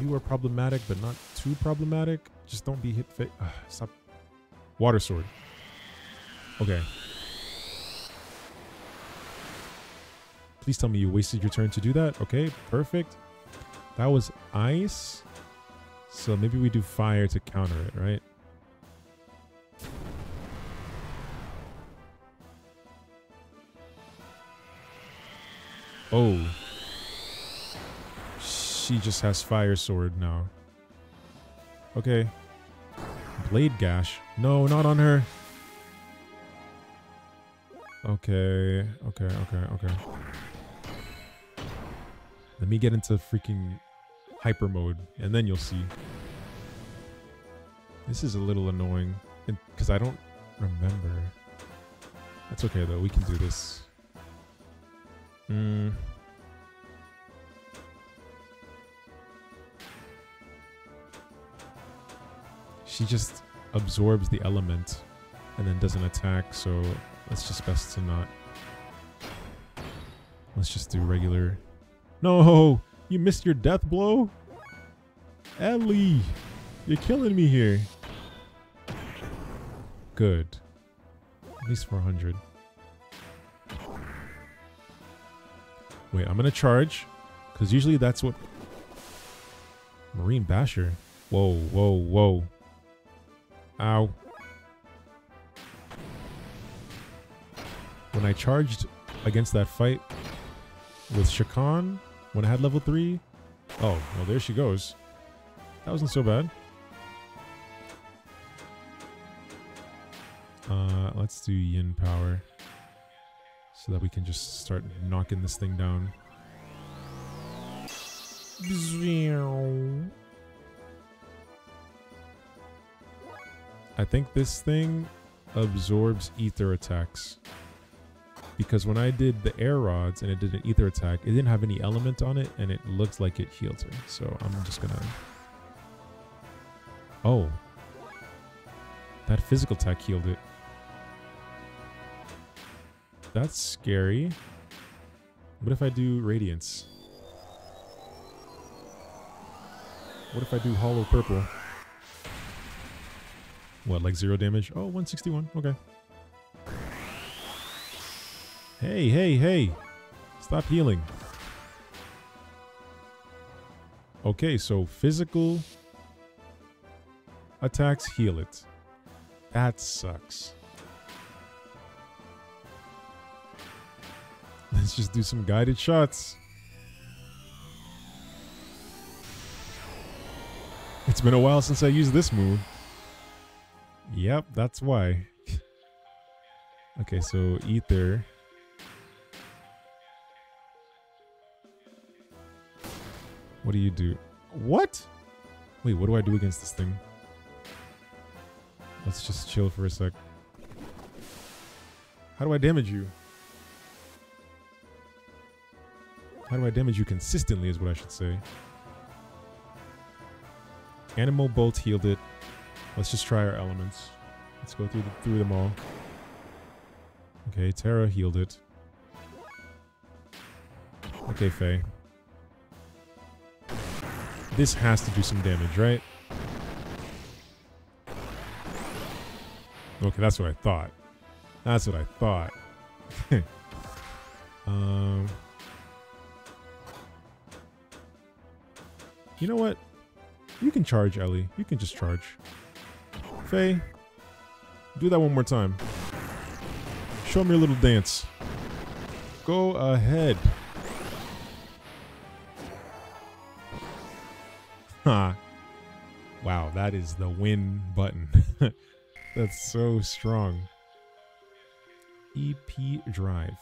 You are problematic, but not too problematic. Just don't be hit. Uh, stop. Water sword. Okay. Please tell me you wasted your turn to do that. Okay, perfect. That was ice. So maybe we do fire to counter it, right? Oh. She just has fire sword now. Okay. Blade gash. No, not on her. Okay, okay, okay, okay. Let me get into freaking hyper mode, and then you'll see. This is a little annoying, because I don't remember. That's okay, though. We can do this. Hmm. She just absorbs the element and then doesn't attack, so it's just best to not. Let's just do regular. No! You missed your death blow? Elly! You're killing me here. Good. At least 400. Wait, I'm gonna charge. Because usually that's what... Marine Basher. Whoa, whoa, whoa. Ow. When I charged against that fight with Shakahn, when I had level 3... Oh, well there she goes. That wasn't so bad. Uh, let's do Yin Power so that we can just start knocking this thing down. I think this thing absorbs ether attacks. Because when I did the Aerods and it did an ether attack, it didn't have any element on it and it looked like it healed her. So I'm just gonna... Oh. That physical attack healed it. That's scary. What if I do Radiance? What if I do Hollow Purple? What, like zero damage? Oh, 161. Okay. Hey, hey, hey. Stop healing. Okay, so physical attacks heal it. That sucks. Let's just do some guided shots. It's been a while since I used this move. Yep, that's why. okay, so Ether. What do you do? What? Wait, what do I do against this thing? Let's just chill for a sec. How do I damage you? How do I damage you consistently is what I should say. Animal Bolt healed it. Let's just try our elements. Let's go through the, through them all. Okay, Terra healed it. Okay, Fei. This has to do some damage, right? Okay, that's what I thought. That's what I thought. um... You know what? You can charge, Elly. You can just charge. Fei, do that one more time. Show me a little dance. Go ahead. Ha. Wow, that is the win button. That's so strong. EP Drive.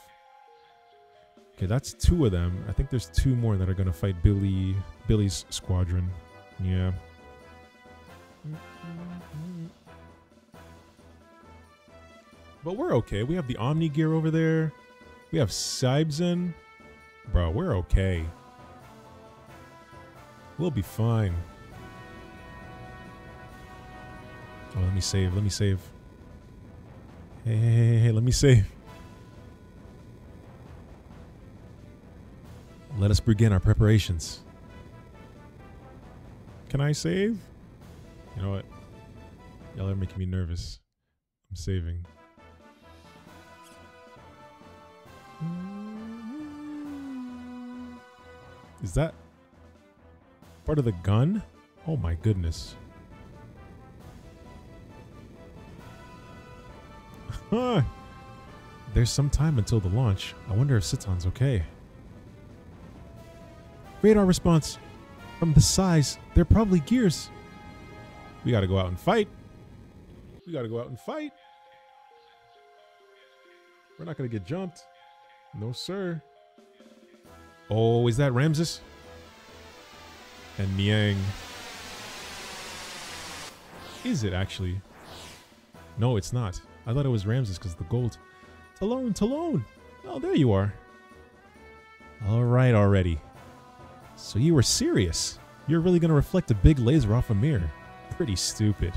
Okay, that's two of them. I think there's two more that are gonna fight Billy Billy's squadron. Yeah. But we're okay. We have the Omni gear over there. We have Seibzehn. Bro, we're okay. We'll be fine. Oh, let me save. Let me save. Hey, hey, hey, hey, let me save. Let us begin our preparations. Can I save? You know what? Y'all are making me nervous. I'm saving. Is that part of the gun? Oh my goodness. Huh. There's some time until the launch. I wonder if Citan's okay. Radar response. From the size, they're probably gears. We gotta go out and fight. We gotta go out and fight. We're not gonna get jumped. No, sir. Oh, is that Ramsus? And Miang. Is it actually? No, it's not. I thought it was Ramsus because the gold. Tolone, Tolone. Oh, there you are. All right, already. So you were serious. You're really going to reflect a big laser off a mirror. Pretty stupid.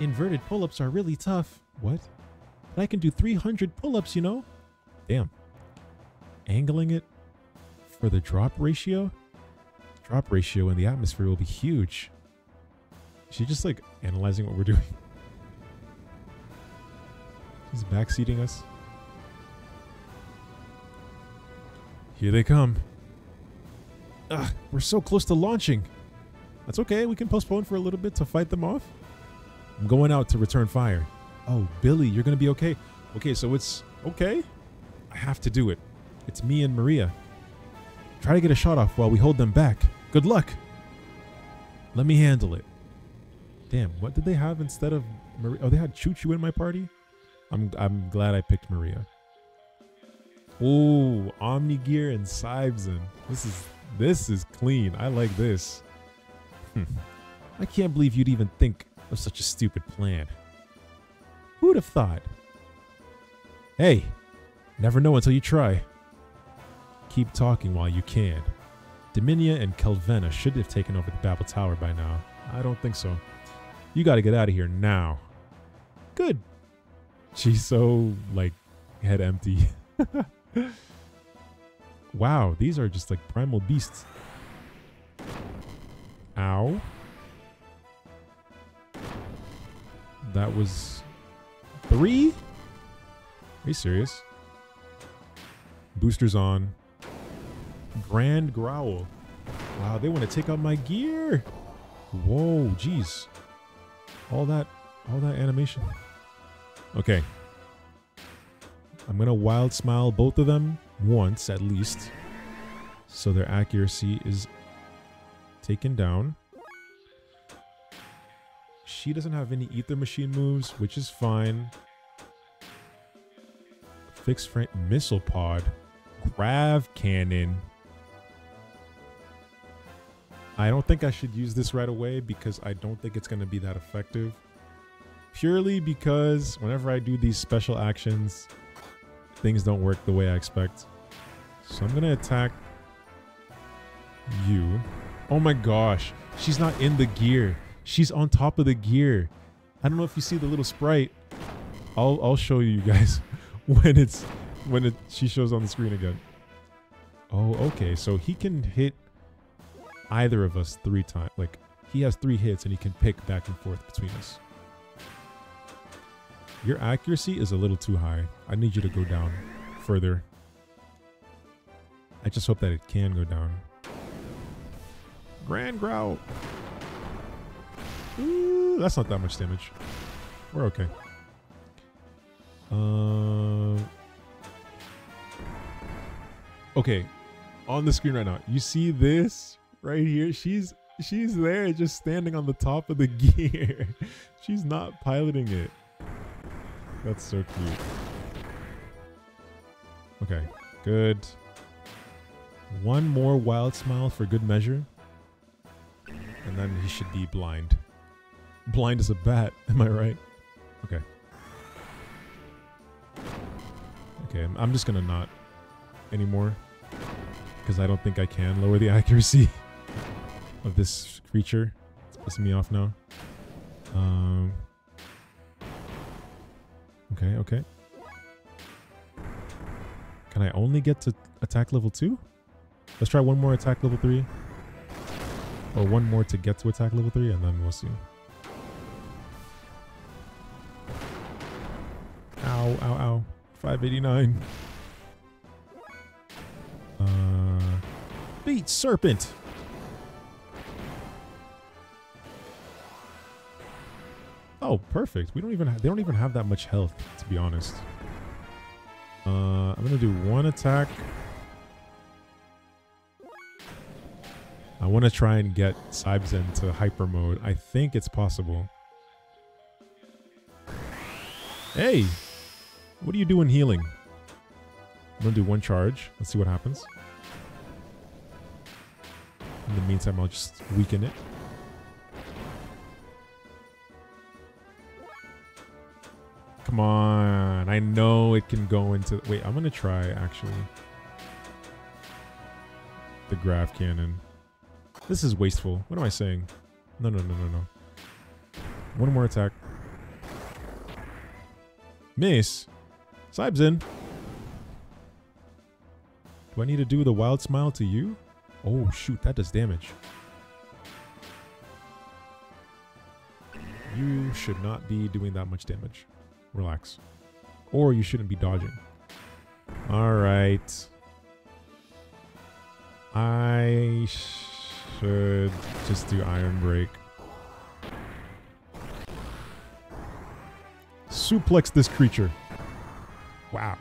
Inverted pull-ups are really tough. What? But I can do 300 pull-ups, you know? Damn. Angling it for the drop ratio? Drop ratio in the atmosphere will be huge. Is she just like analyzing what we're doing? She's backseating us. Here they come. Ugh, we're so close to launching. That's okay. We can postpone for a little bit to fight them off. I'm going out to return fire. Oh, Billy, you're to be okay. Okay, so it's okay. I have to do it. It's me and Maria. Try to get a shot off while we hold them back. Good luck. Let me handle it. Damn, what did they have instead of Maria? Oh, they had Choo Choo in my party? I'm I'm glad I picked Maria. Ooh, Omni Gear and Seibzehn. This is this is clean. I like this. Hmm. I can't believe you'd even think of such a stupid plan. Who'd have thought? Hey, never know until you try. Keep talking while you can. Dominia and Kelvena should have taken over the Babel Tower by now. I don't think so. You gotta get out of here now. Good. She's so, like, head empty. wow, these are just like primal beasts. Ow. That was three? Are you serious? Boosters on. Grand Growl. Wow, they want to take out my gear. Whoa, jeez. All that, all that animation. Okay. I'm going to wild smile both of them once at least. So their accuracy is taken down. She doesn't have any ether machine moves, which is fine. Fixed frame missile pod. Grav cannon. I don't think I should use this right away because I don't think it's going to be that effective. Purely because whenever I do these special actions, things don't work the way I expect. So I'm going to attack you. Oh my gosh. She's not in the gear. She's on top of the gear. I don't know if you see the little sprite. I'll I'll show you guys when it's when it she shows on the screen again. Oh, okay. So he can hit either of us three times. Like he has three hits and he can pick back and forth between us. Your accuracy is a little too high. I need you to go down further. I just hope that it can go down. Grand Growl. Ooh, that's not that much damage. We're okay. Uh, okay. On the screen right now, you see this right here? She's She's there just standing on the top of the gear. She's not piloting it. That's so cute. Okay, good. One more wild smile for good measure. And then he should be blind. Blind as a bat, am I right? Okay. Okay, I'm- just gonna not anymore. Because I don't think I can lower the accuracy of this creature. It's pissing me off now. Um. Okay, okay. Can I only get to attack level 2? Let's try one more attack level 3. Or one more to get to attack level 3, and then we'll see. Ow, ow, ow. 589. Uh, beat serpent. Oh, perfect. We don't even they don't even have that much health, to be honest. Uh, I'm gonna do one attack. I want to try and get Seibzehn to hyper mode. I think it's possible. Hey, what are you doing healing? I'm gonna do one charge. Let's see what happens. In the meantime, I'll just weaken it. Come on. I know it can go into... Wait, I'm going to try, actually. The graph cannon. This is wasteful. What am I saying? No, no, no, no, no. One more attack. Miss. Seibzehn. Do I need to do the wild smile to you? Oh, shoot. That does damage. You should not be doing that much damage. Relax. Or you shouldn't be dodging. All right. I should just do Iron Break. Suplex this creature. Wow.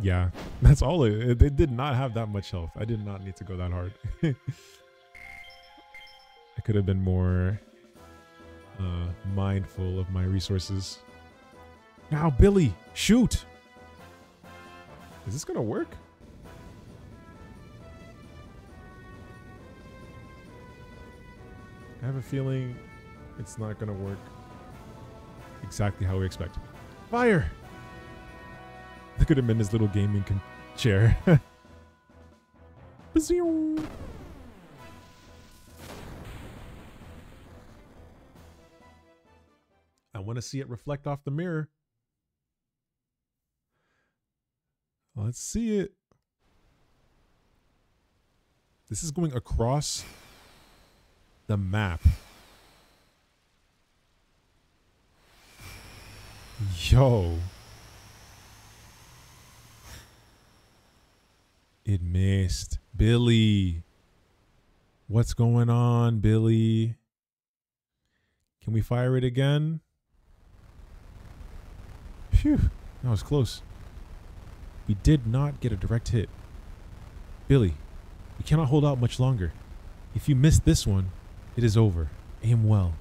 Yeah, that's all it, it. It did not have that much health. I did not need to go that hard. I could have been more uh, mindful of my resources. Now, Billy, shoot! Is this gonna work? I have a feeling it's not gonna work exactly how we expect. Fire! Look at him in his little gaming con- chair. want to see it reflect off the mirror. Let's see it. This is going across the map. Yo. It missed. Billy. What's going on, Billy? Can we fire it again? Phew, that was close. We did not get a direct hit. Billy, we cannot hold out much longer. If you miss this one, it is over. Aim well.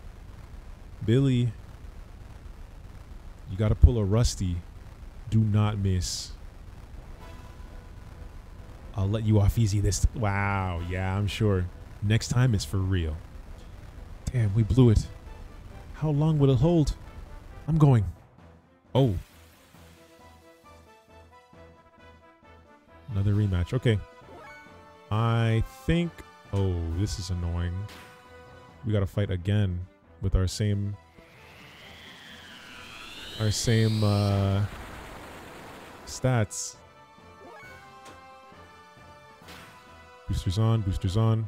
Billy, you gotta pull a rusty. Do not miss. I'll let you off easy this. Wow, yeah, I'm sure. Next time is for real. Damn, we blew it. How long will it hold? I'm going. Oh. Another rematch. Okay. I think. Oh, this is annoying. We gotta fight again with our same. Our same uh, stats. Boosters on, boosters on.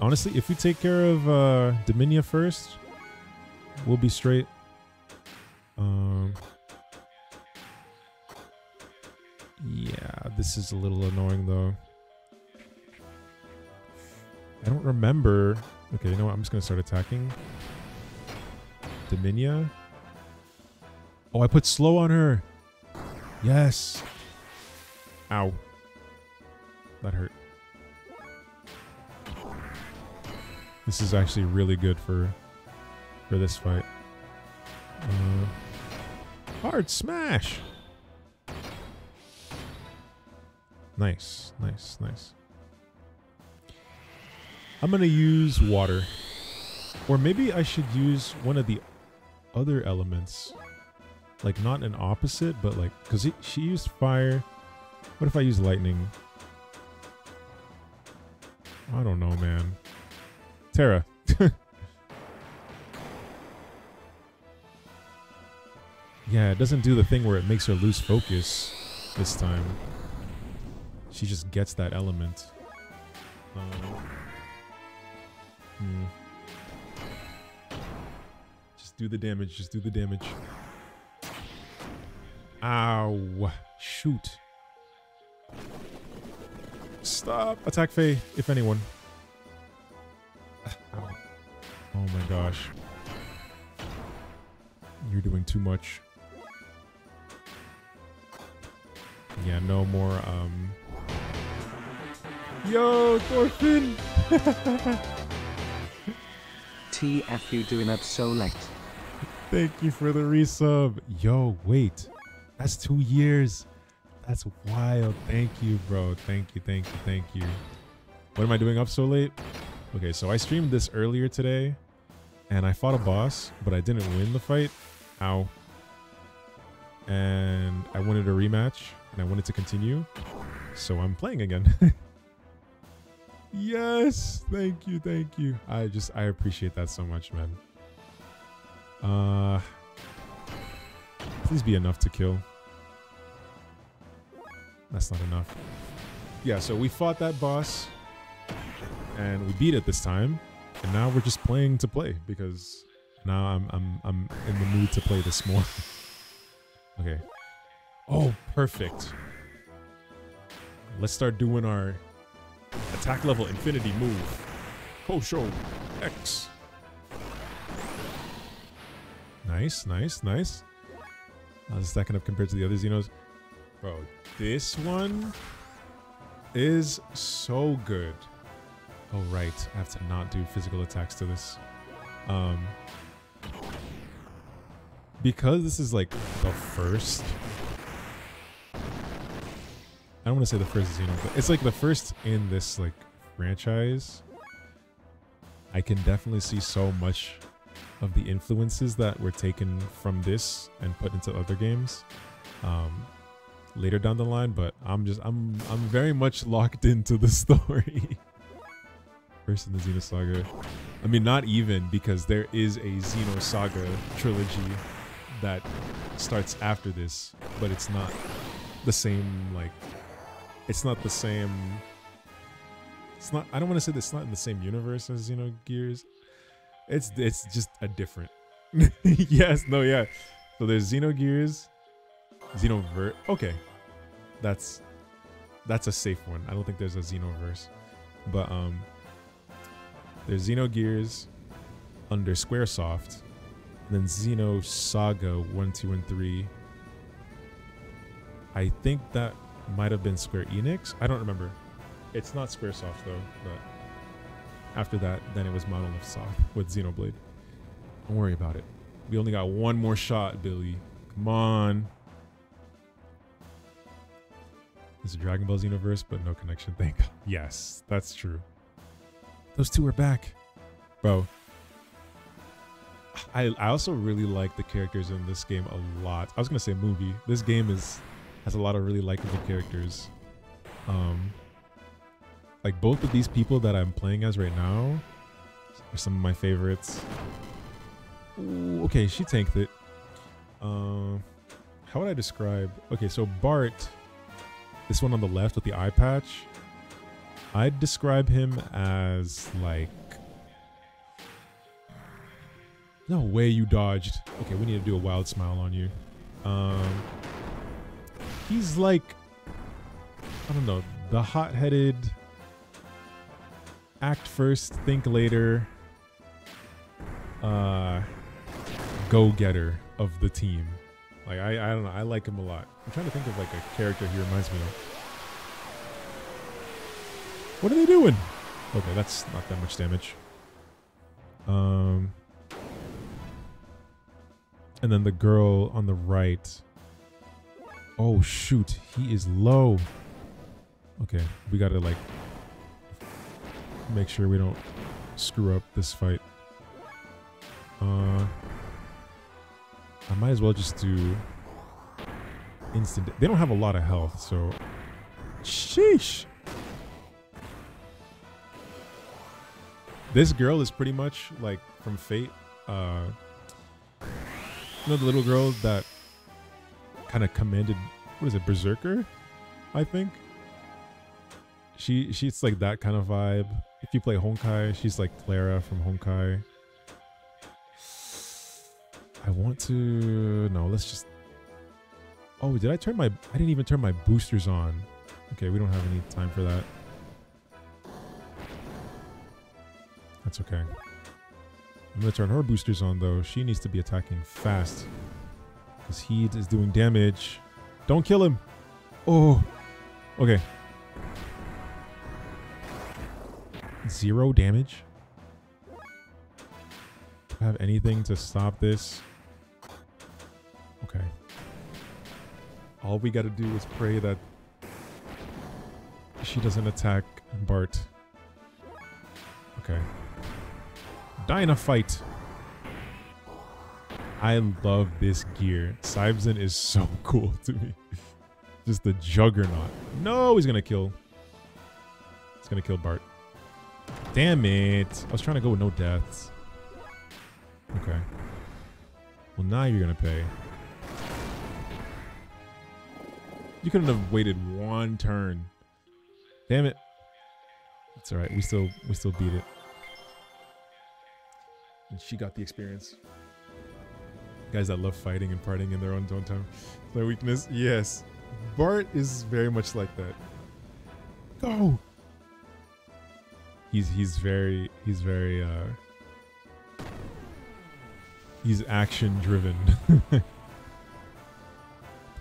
Honestly, if we take care of uh, Dominia first, we'll be straight. Um, Yeah, this is a little annoying though. I don't remember. Okay, you know what? I'm just going to start attacking. Dominia. Oh, I put slow on her. Yes. Ow. That hurt. This is actually really good for for this fight. Uh, hard smash. Nice, nice, nice. I'm gonna use water. Or maybe I should use one of the other elements. Like not an opposite, but like, cause she used fire. What if I use lightning? I don't know, man. Terra. yeah, it doesn't do the thing where it makes her lose focus this time. She just gets that element. Um, hmm. Just do the damage. Just do the damage. Ow. Shoot. Stop. Attack Fei, if anyone. Oh my gosh. You're doing too much. Yeah, no more, um... Yo, Thorfinn! TF you doing up so late. Thank you for the resub. Yo, wait. That's two years. That's wild. Thank you, bro. Thank you, thank you, thank you. What am I doing up so late? Okay, so I streamed this earlier today, and I fought a boss, but I didn't win the fight. Ow. And I wanted a rematch, and I wanted to continue, so I'm playing again. yes! Thank you, thank you. I just, I appreciate that so much, man. Uh, please be enough to kill. That's not enough. Yeah, so we fought that boss and we beat it this time. And now we're just playing to play because now I'm I'm I'm in the mood to play this more. okay. Oh, perfect. Let's start doing our attack level infinity move. Kosho X. Nice, nice, nice. How's it stacking up compared to the other Xenos? Bro, this one is so good. Oh, right. I have to not do physical attacks to this. Um, because this is like the first. I don't want to say the first Xeno, but it's like the first in this like franchise. I can definitely see so much of the influences that were taken from this and put into other games. Um, later down the line, but I'm just I'm I'm very much locked into the story. First in the Xenosaga. I mean, not even because there is a Xenosaga trilogy that starts after this, but it's not the same. Like, it's not the same. It's not. I don't want to say it's not in the same universe as you know Xenogears. It's it's just a different. yes. No. Yeah. So there's Xenogears Xenoverse. Okay, that's that's a safe one. I don't think there's a Xenoverse, but um, there's Xenogears under SquareSoft, then Xenosaga one, two, and three. I think that might have been Square Enix. I don't remember. It's not SquareSoft though. But after that, then it was Monolith Soft with Xenoblade. Don't worry about it. We only got one more shot, Billy. Come on. It's a Dragon Ball universe, but no connection. Thank God. Yes, that's true. Those two are back. Bro. I, I also really like the characters in this game a lot. I was gonna say movie. This game is has a lot of really likable characters. Um like both of these people that I'm playing as right now are some of my favorites. Ooh, okay, she tanked it. Um how would I describe okay, so Bart this one on the left with the eye patch, I'd describe him as like. No way you dodged. Okay, we need to do a wild smile on you. Um, he's like, I don't know, the hot-headed, act first, think later, uh, go-getter of the team. Like I, I don't know. I like him a lot. I'm trying to think of like a character he reminds me of. What are they doing? Okay, that's not that much damage. Um, and then the girl on the right. Oh shoot, he is low. Okay, we gotta like make sure we don't screw up this fight. Uh, I might as well just do instant. They don't have a lot of health, so sheesh. This girl is pretty much like from Fate. Uh, you know the little girl that kind of commanded. What is it, Berserker? I think. She she's like that kind of vibe. If you play Honkai, she's like Clara from Honkai. I want to no. Let's just. Oh, did I turn my? I didn't even turn my boosters on. Okay, we don't have any time for that. That's okay. I'm gonna turn her boosters on though. She needs to be attacking fast. Because he is doing damage. Don't kill him. Oh. Okay. Zero damage. Do I have anything to stop this? Okay. All we gotta do is pray that she doesn't attack Bart. Okay. Die in a fight. I love this gear. Seibzehn is so cool to me. Just the juggernaut. No, he's gonna kill. He's gonna kill Bart. Damn it. I was trying to go with no deaths. Okay. Well, now you're gonna pay. You couldn't have waited one turn. Damn it. It's alright. We still we still beat it. And she got the experience. Guys that love fighting and partying in their own time. Their weakness. Yes. Bart is very much like that. Go. He's he's very he's very uh he's action driven.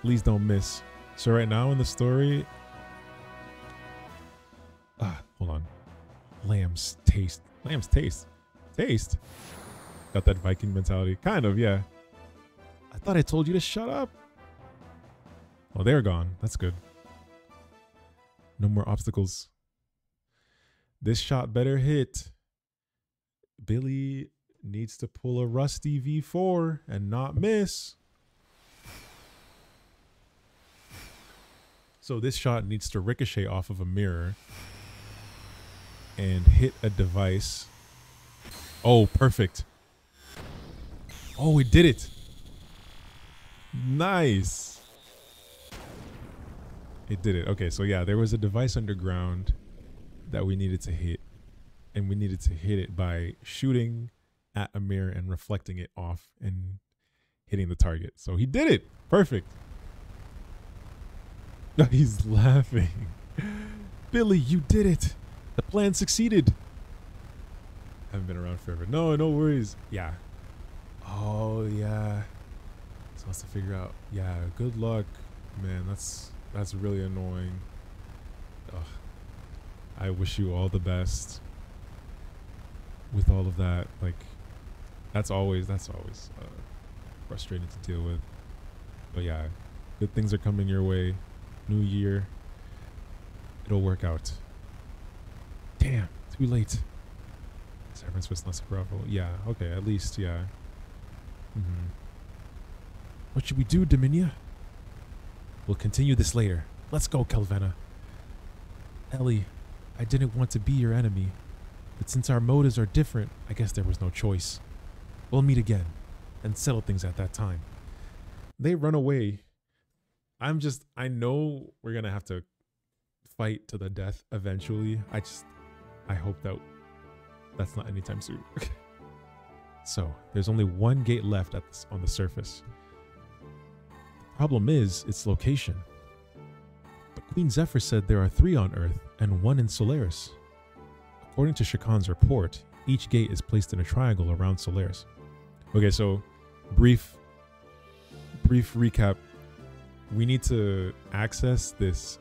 Please don't miss. So right now in the story Ah, hold on. Lamb's taste. Lamb's taste. Taste. Got that Viking mentality. Kind of, yeah. I thought I told you to shut up. Oh, they're gone. That's good. No more obstacles. This shot better hit. Billy needs to pull a rusty V4 and not miss. So this shot needs to ricochet off of a mirror and hit a device. Oh, perfect. Oh, we did it. Nice. It did it. Okay, so yeah, there was a device underground that we needed to hit. And we needed to hit it by shooting at a mirror and reflecting it off and hitting the target. So he did it. Perfect. He's laughing. Billy, you did it. The plan succeeded. Haven't been around forever. No, no worries. Yeah. Oh yeah. So to figure out. Yeah. Good luck, man. That's that's really annoying. Ugh. I wish you all the best with all of that. Like, that's always that's always uh, frustrating to deal with. But yeah, good things are coming your way. New year. It'll work out. Damn, too late. Was less Bravo. Yeah, okay, at least, yeah. Mm-hmm. What should we do, Dominia? We'll continue this later. Let's go, Kelvena. Elly, I didn't want to be your enemy, but since our motives are different, I guess there was no choice. We'll meet again and settle things at that time. They run away. I'm just, I know we're going to have to fight to the death eventually. I just, I hope that that's not anytime soon. so, there's only one gate left at on the surface. Problem is its location. But Queen Zephyr said there are three on Earth and one in Solaris. According to Shakahn's report, each gate is placed in a triangle around Solaris. Okay, so brief brief recap. We need to access this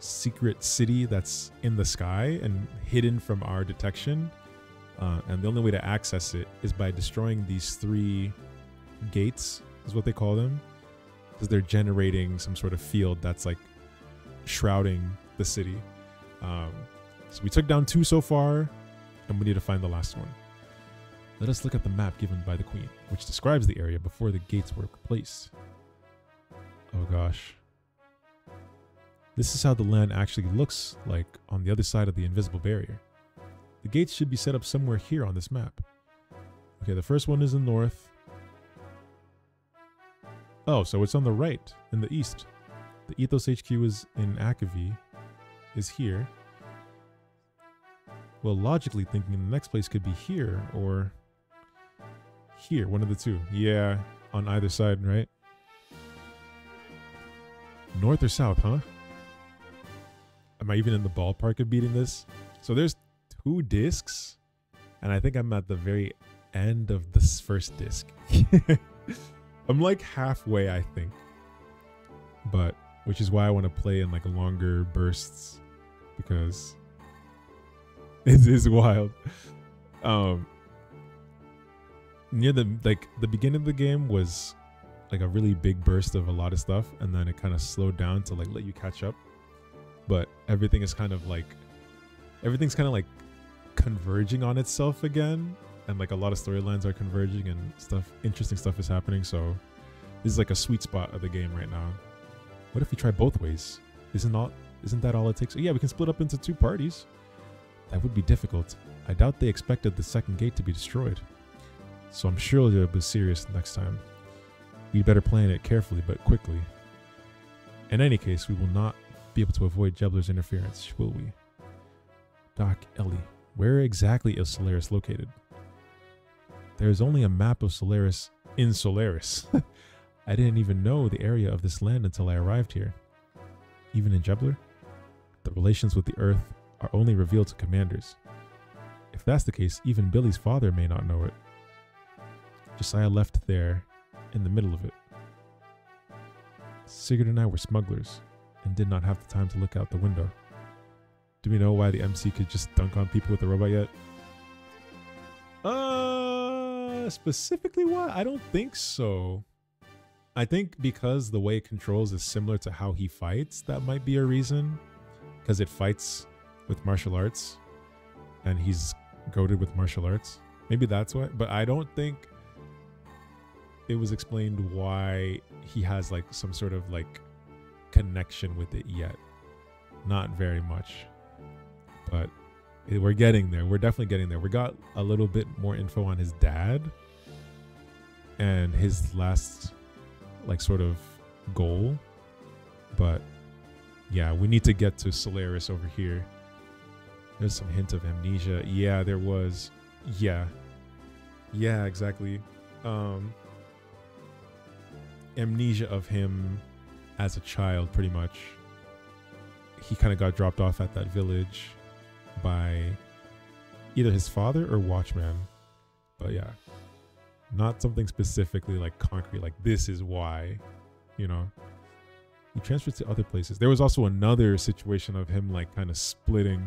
secret city that's in the sky and hidden from our detection Uh, and the only way to access it is by destroying these three gates, is what they call them, because they're generating some sort of field that's like shrouding the city. Um, so we took down two so far, and we need to find the last one. Let us look at the map given by the Queen, which describes the area before the gates were placed. Oh gosh. This is how the land actually looks like on the other side of the invisible barrier. The gates should be set up somewhere here on this map. Okay, the first one is in north. Oh, so it's on the right, in the east. The Ethos HQ is in Aquvy, is here. Well, logically thinking, the next place could be here or here, one of the two. Yeah, on either side, right? North or south, huh? Am I even in the ballpark of beating this? So there's two discs, and I think I'm at the very end of this first disc. I'm like halfway, I think. But which is why I want to play in like longer bursts because it is wild. Um near the like the beginning of the game was like a really big burst of a lot of stuff and then it kind of slowed down to like let you catch up but everything is kind of like everything's kind of like converging on itself again and like a lot of storylines are converging and stuff interesting stuff is happening so this is like a sweet spot of the game right now. What if we try both ways? Isn't all isn't that all it takes? Yeah we can split up into two parties. That would be difficult. I doubt they expected the second gate to be destroyed. So i'm sure they'll be serious next time. We'd better plan it carefully but quickly. In any case we will not be able to avoid Gebler's interference, will we? Doc, Elly, where exactly is Solaris located? There is only a map of Solaris in Solaris. I didn't even know the area of this land until I arrived here. Even in Gebler, the relations with the Earth are only revealed to commanders. If that's the case, even Billy's father may not know it. Jesiah left there in the middle of it. Sigurd and I were smugglers and did not have the time to look out the window. Do we know why the MC could just dunk on people with the robot yet? Uh, specifically why? I don't think so. I think because the way it controls is similar to how he fights, that might be a reason. Because it fights with martial arts, and he's goaded with martial arts. Maybe that's why. But I don't think it was explained why he has like some sort of like connection with it yet. Not very much. But we're getting there. We're definitely getting there. We got a little bit more info on his dad and his last like sort of goal. But yeah, we need to get to Solaris over here. There's some hint of amnesia. Yeah, there was. Yeah. Yeah, exactly. Um amnesia of him as a child, pretty much. He kind of got dropped off at that village by either his father or Watchman. But yeah, not something specifically like concrete, like this is why, you know. He transferred to other places. There was also another situation of him like kind of splitting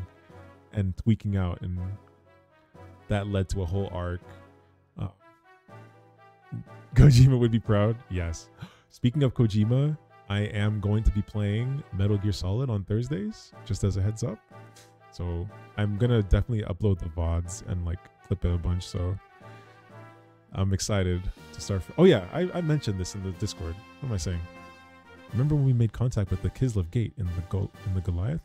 and tweaking out, and that led to a whole arc. Uh, Kojima would be proud. Yes. Speaking of Kojima, I am going to be playing Metal Gear Solid on Thursdays, just as a heads up. So I'm gonna definitely upload the VODs and like clip it a bunch. So I'm excited to start. oh yeah, I, I, mentioned this in the Discord. What am I saying? Remember when we made contact with the Kislev Gate in the in the Goliath?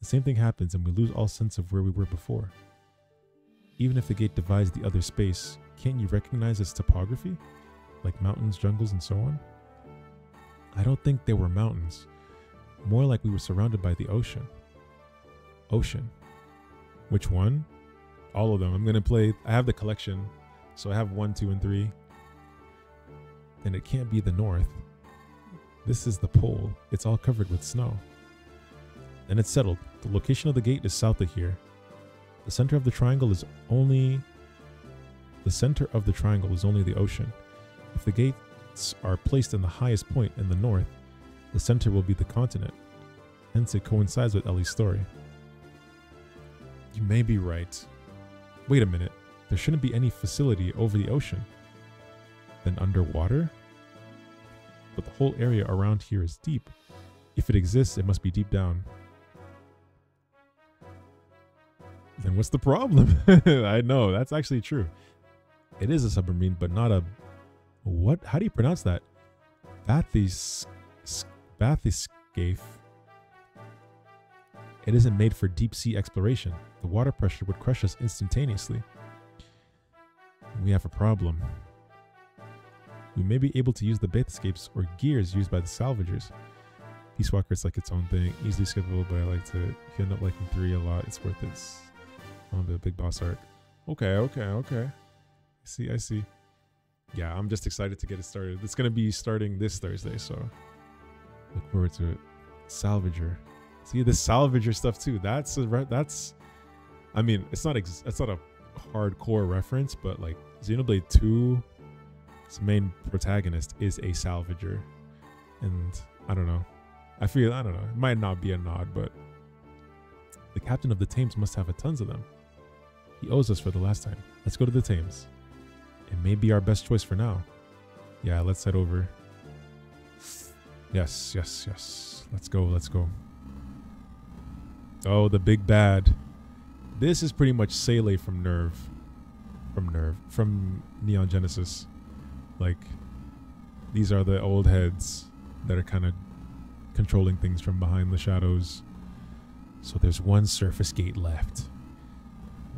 The same thing happens, and we lose all sense of where we were before. Even if the gate divides the other space, can't you recognize its topography, like mountains, jungles, and so on? I don't think there were mountains. More like we were surrounded by the ocean. Ocean. Which one? All of them. I'm going to play. I have the collection. So I have one, two, and three. And it can't be the north. This is the pole. It's all covered with snow. And it's settled. The location of the gate is south of here. The center of the triangle is only. The center of the triangle is only the ocean. If the gates are placed in the highest point in the north, the center will be the continent. Hence, it coincides with Elly's story. You may be right. Wait a minute. There shouldn't be any facility over the ocean. Then underwater? But the whole area around here is deep. If it exists, it must be deep down. Then what's the problem? I know, that's actually true. It is a submarine, but not a. What? How do you pronounce that? Bathys. Bathyscaphe. It isn't made for deep sea exploration. The water pressure would crush us instantaneously. We have a problem. We may be able to use the bathyscaphes or gears used by the salvagers. Peace Walker is like its own thing, easily skippable, but I like to you end up liking three a lot. It's worth it. On the big boss arc. Okay, okay, okay. I see, I see. Yeah, I'm just excited to get it started. It's gonna be starting this Thursday, so look forward to it. Salvager. See the salvager stuff too. That's a that's. I mean, it's not ex- it's not a hardcore reference, but like Xenoblade 2, its main protagonist is a salvager, and I don't know. I feel I don't know. It might not be a nod, but the captain of the Thames must have a tons of them. He owes us for the last time. Let's go to the Thames. It may be our best choice for now. Yeah, let's head over. Yes, yes, yes. Let's go, let's go. Oh, the big bad. This is pretty much Seele from NERV. From NERV. From Neon Genesis. Like, these are the old heads that are kind of controlling things from behind the shadows. So there's one surface gate left.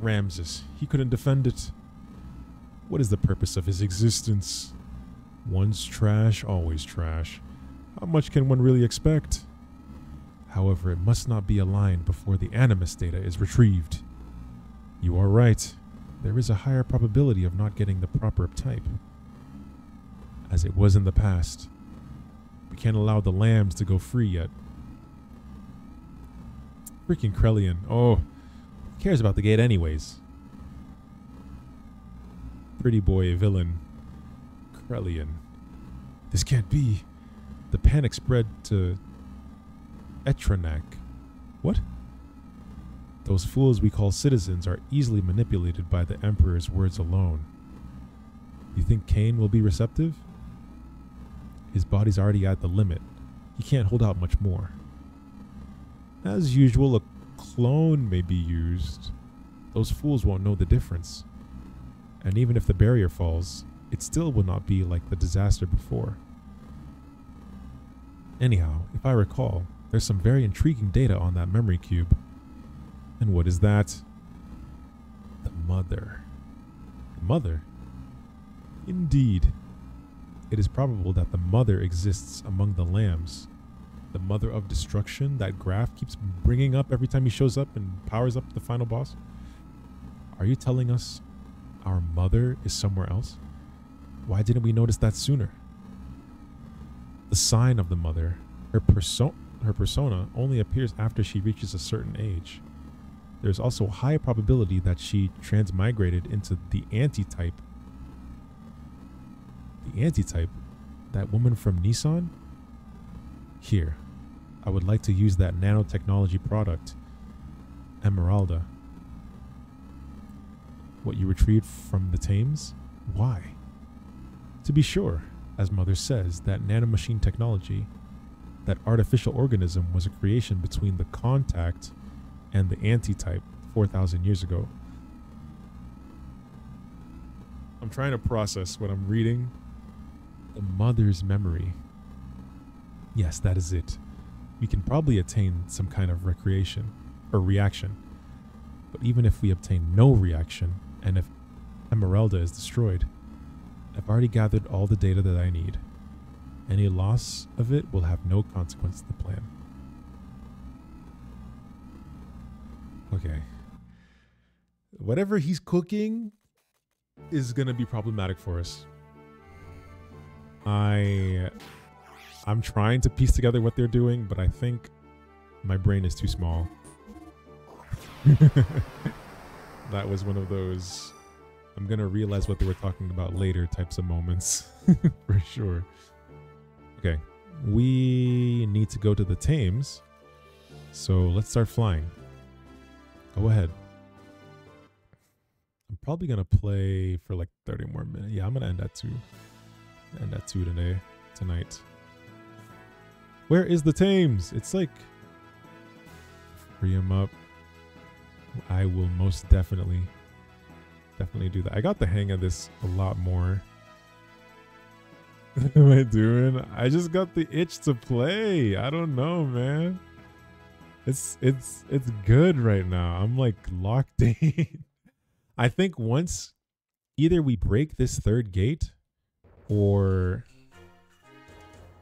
Ramsus, he couldn't defend it. What is the purpose of his existence? Once trash, always trash. How much can one really expect? However, it must not be aligned before the Animus data is retrieved. You are right. There is a higher probability of not getting the proper type. As it was in the past. We can't allow the lambs to go free yet. Freaking Krelian. Oh, who cares about the gate anyways? Pretty boy villain. Krelian. This can't be. The panic spread to Etrenank. What? Those fools we call citizens are easily manipulated by the Emperor's words alone. You think Kain will be receptive? His body's already at the limit. He can't hold out much more. As usual, a clone may be used. Those fools won't know the difference. And even if the barrier falls, it still will not be like the disaster before. Anyhow, if I recall, there's some very intriguing data on that memory cube. And what is that? The mother. The mother? Indeed. It is probable that the mother exists among the lambs. The mother of destruction that Grahf keeps bringing up every time he shows up and powers up the final boss. Are you telling us our mother is somewhere else? Why didn't we notice that sooner? The sign of the mother, her, perso- her persona, only appears after she reaches a certain age. There's also a high probability that she transmigrated into the anti-type. The anti-type? That woman from Nisan? Here, I would like to use that nanotechnology product, Emeralda. What you retrieved from the Thames? Why? To be sure, as Mother says, that nanomachine technology, that artificial organism was a creation between the contact and the anti-type 4,000 years ago. I'm trying to process what I'm reading. The mother's memory. Yes, that is it. We can probably attain some kind of recreation or reaction. But even if we obtain no reaction, and if Emeralda is destroyed, I've already gathered all the data that I need. Any loss of it will have no consequence to the plan. Okay. Whatever he's cooking is to be problematic for us. I I'm trying to piece together what they're doing, but I think my brain is too small. that was one of those I'm to realize what they were talking about later types of moments for sure. Okay. We need to go to the Thames. So let's start flying. Go ahead. I'm probably gonna play for like 30 more minutes. Yeah, I'm gonna end at two. End at two today, tonight. Where is the Thames? It's like free him up. I will most definitely, definitely do that. I got the hang of this a lot more. what am I doing? I just got the itch to play. I don't know, man. It's it's it's good right now. I'm like locked in. I think once either we break this third gate or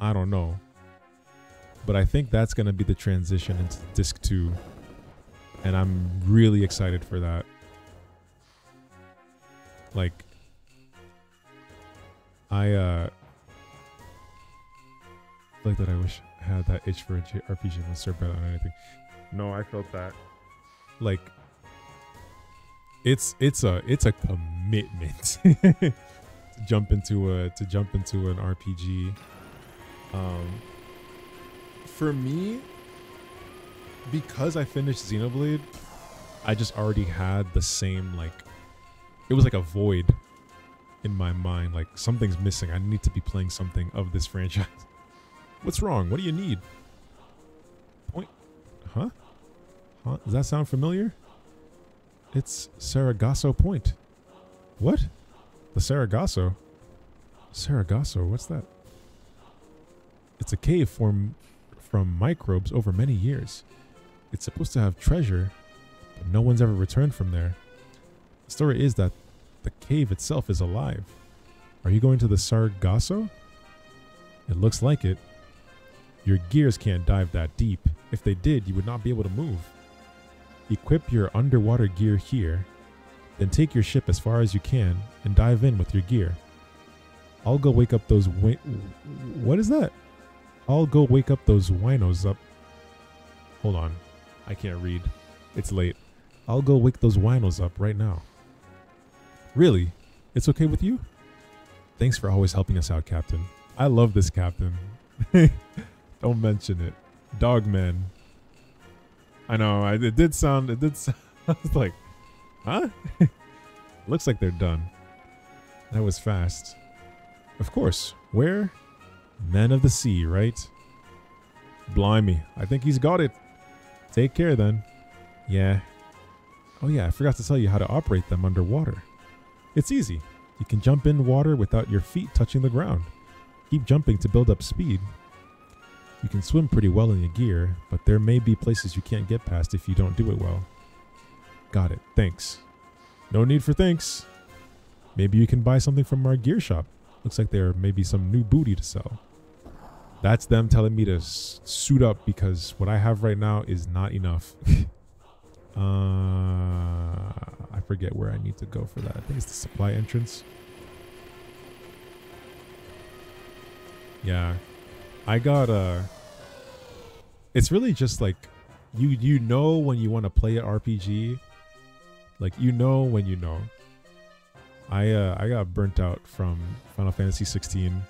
I don't know. But I think that's going to be the transition into disc 2 and I'm really excited for that. Like I uh like that I wish had that itch for a RPG Sir better on anything. No, I felt that. Like it's it's a it's a commitment to jump into a to jump into an RPG. Um for me because I finished Xenoblade, I just already had the same like it was like a void in my mind like something's missing. I need to be playing something of this franchise. What's wrong? What do you need? Point. Huh? Huh? Does that sound familiar? It's Sargasso Point. What? The Sargasso? Sargasso, What's that? It's a cave formed from microbes over many years. It's supposed to have treasure, but no one's ever returned from there. The story is that the cave itself is alive. Are you going to the Sargasso? It looks like it. Your gears can't dive that deep. If they did, you would not be able to move. Equip your underwater gear here, then take your ship as far as you can and dive in with your gear. I'll go wake up those wi- What is that? I'll go wake up those winos up. Hold on. I can't read. It's late. I'll go wake those winos up right now. Really? It's okay with you? Thanks for always helping us out, Captain. I love this captain. Don't mention it. Dogman. I know. I, it did sound. It did sound like, huh? Looks like they're done. That was fast. Of course. Where? Men of the sea, right? Blimey. I think he's got it. Take care then. Yeah. Oh yeah, I forgot to tell you how to operate them underwater. It's easy. You can jump in water without your feet touching the ground. Keep jumping to build up speed. You can swim pretty well in your gear, but there may be places you can't get past if you don't do it well. Got it. Thanks. No need for thanks. Maybe you can buy something from our gear shop. Looks like there may be some new booty to sell. That's them telling me to suit up because what I have right now is not enough. uh, I forget where I need to go for that. I think it's the supply entrance. Yeah, I got a. It's really just like you you know when you want to play an RPG, like you know when you know. I uh I got burnt out from Final Fantasy 16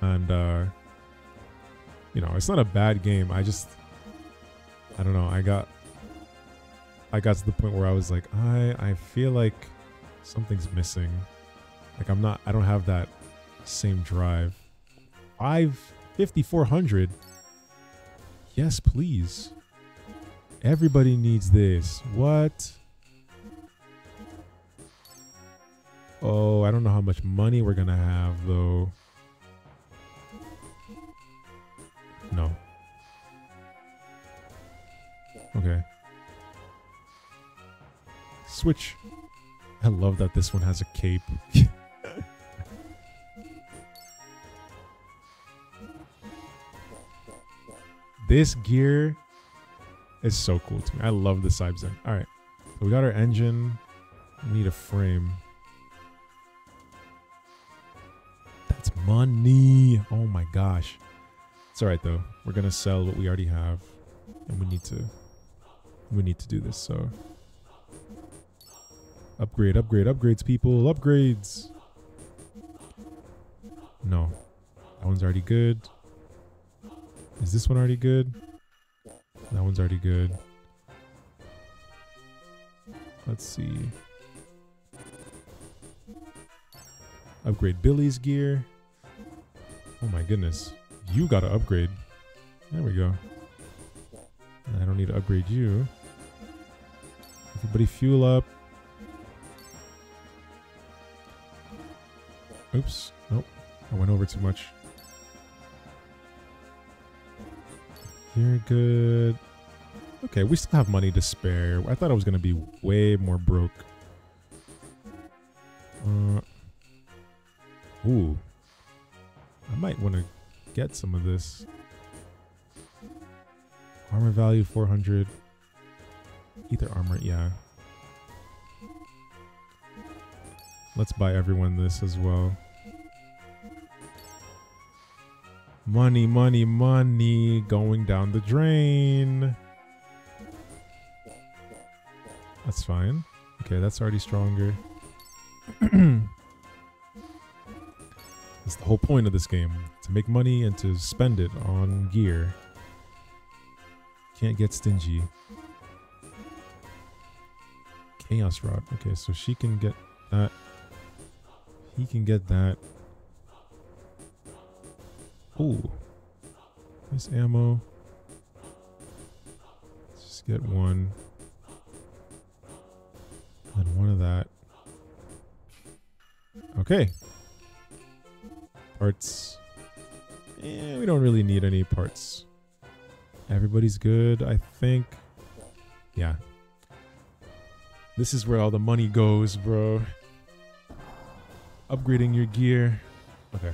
and uh you know, it's not a bad game. I just I don't know. I got I got to the point where I was like, I I feel like something's missing. Like I'm not I don't have that same drive. Five fifty four hundred. Yes, please. Everybody needs this. What? Oh, I don't know how much money we're gonna have though. No. Okay. Switch. I love that this one has a cape. this gear is so cool to me. I love the Seibzehn. All right. So we got our engine. We need a frame. That's money. Oh my gosh. It's all right though. We're gonna sell what we already have, and we need to. We need to do this. So. Upgrade, upgrade, upgrades, people, upgrades. No, that one's already good. Is this one already good? That one's already good. Let's see. Upgrade Billy's gear. Oh my goodness. You gotta upgrade. There we go. I don't need to upgrade you. Everybody fuel up. Oops. Nope. I went over too much. You're good. Okay, we still have money to spare. I thought I was going to be way more broke. Uh, ooh. I might want to get some of this. Armor value 400. Either armor, yeah. Let's buy everyone this as well. Money, money, money going down the drain. That's fine. Okay, that's already stronger. that's the whole point of this game. To make money and to spend it on gear. Can't get stingy. Chaos Rod. Okay, so she can get that. He can get that. Ooh. Nice ammo. Let's just get one. And one of that. Okay. Parts. Eh, we don't really need any parts. Everybody's good, I think. Yeah. This is where all the money goes, bro. Upgrading your gear. Okay.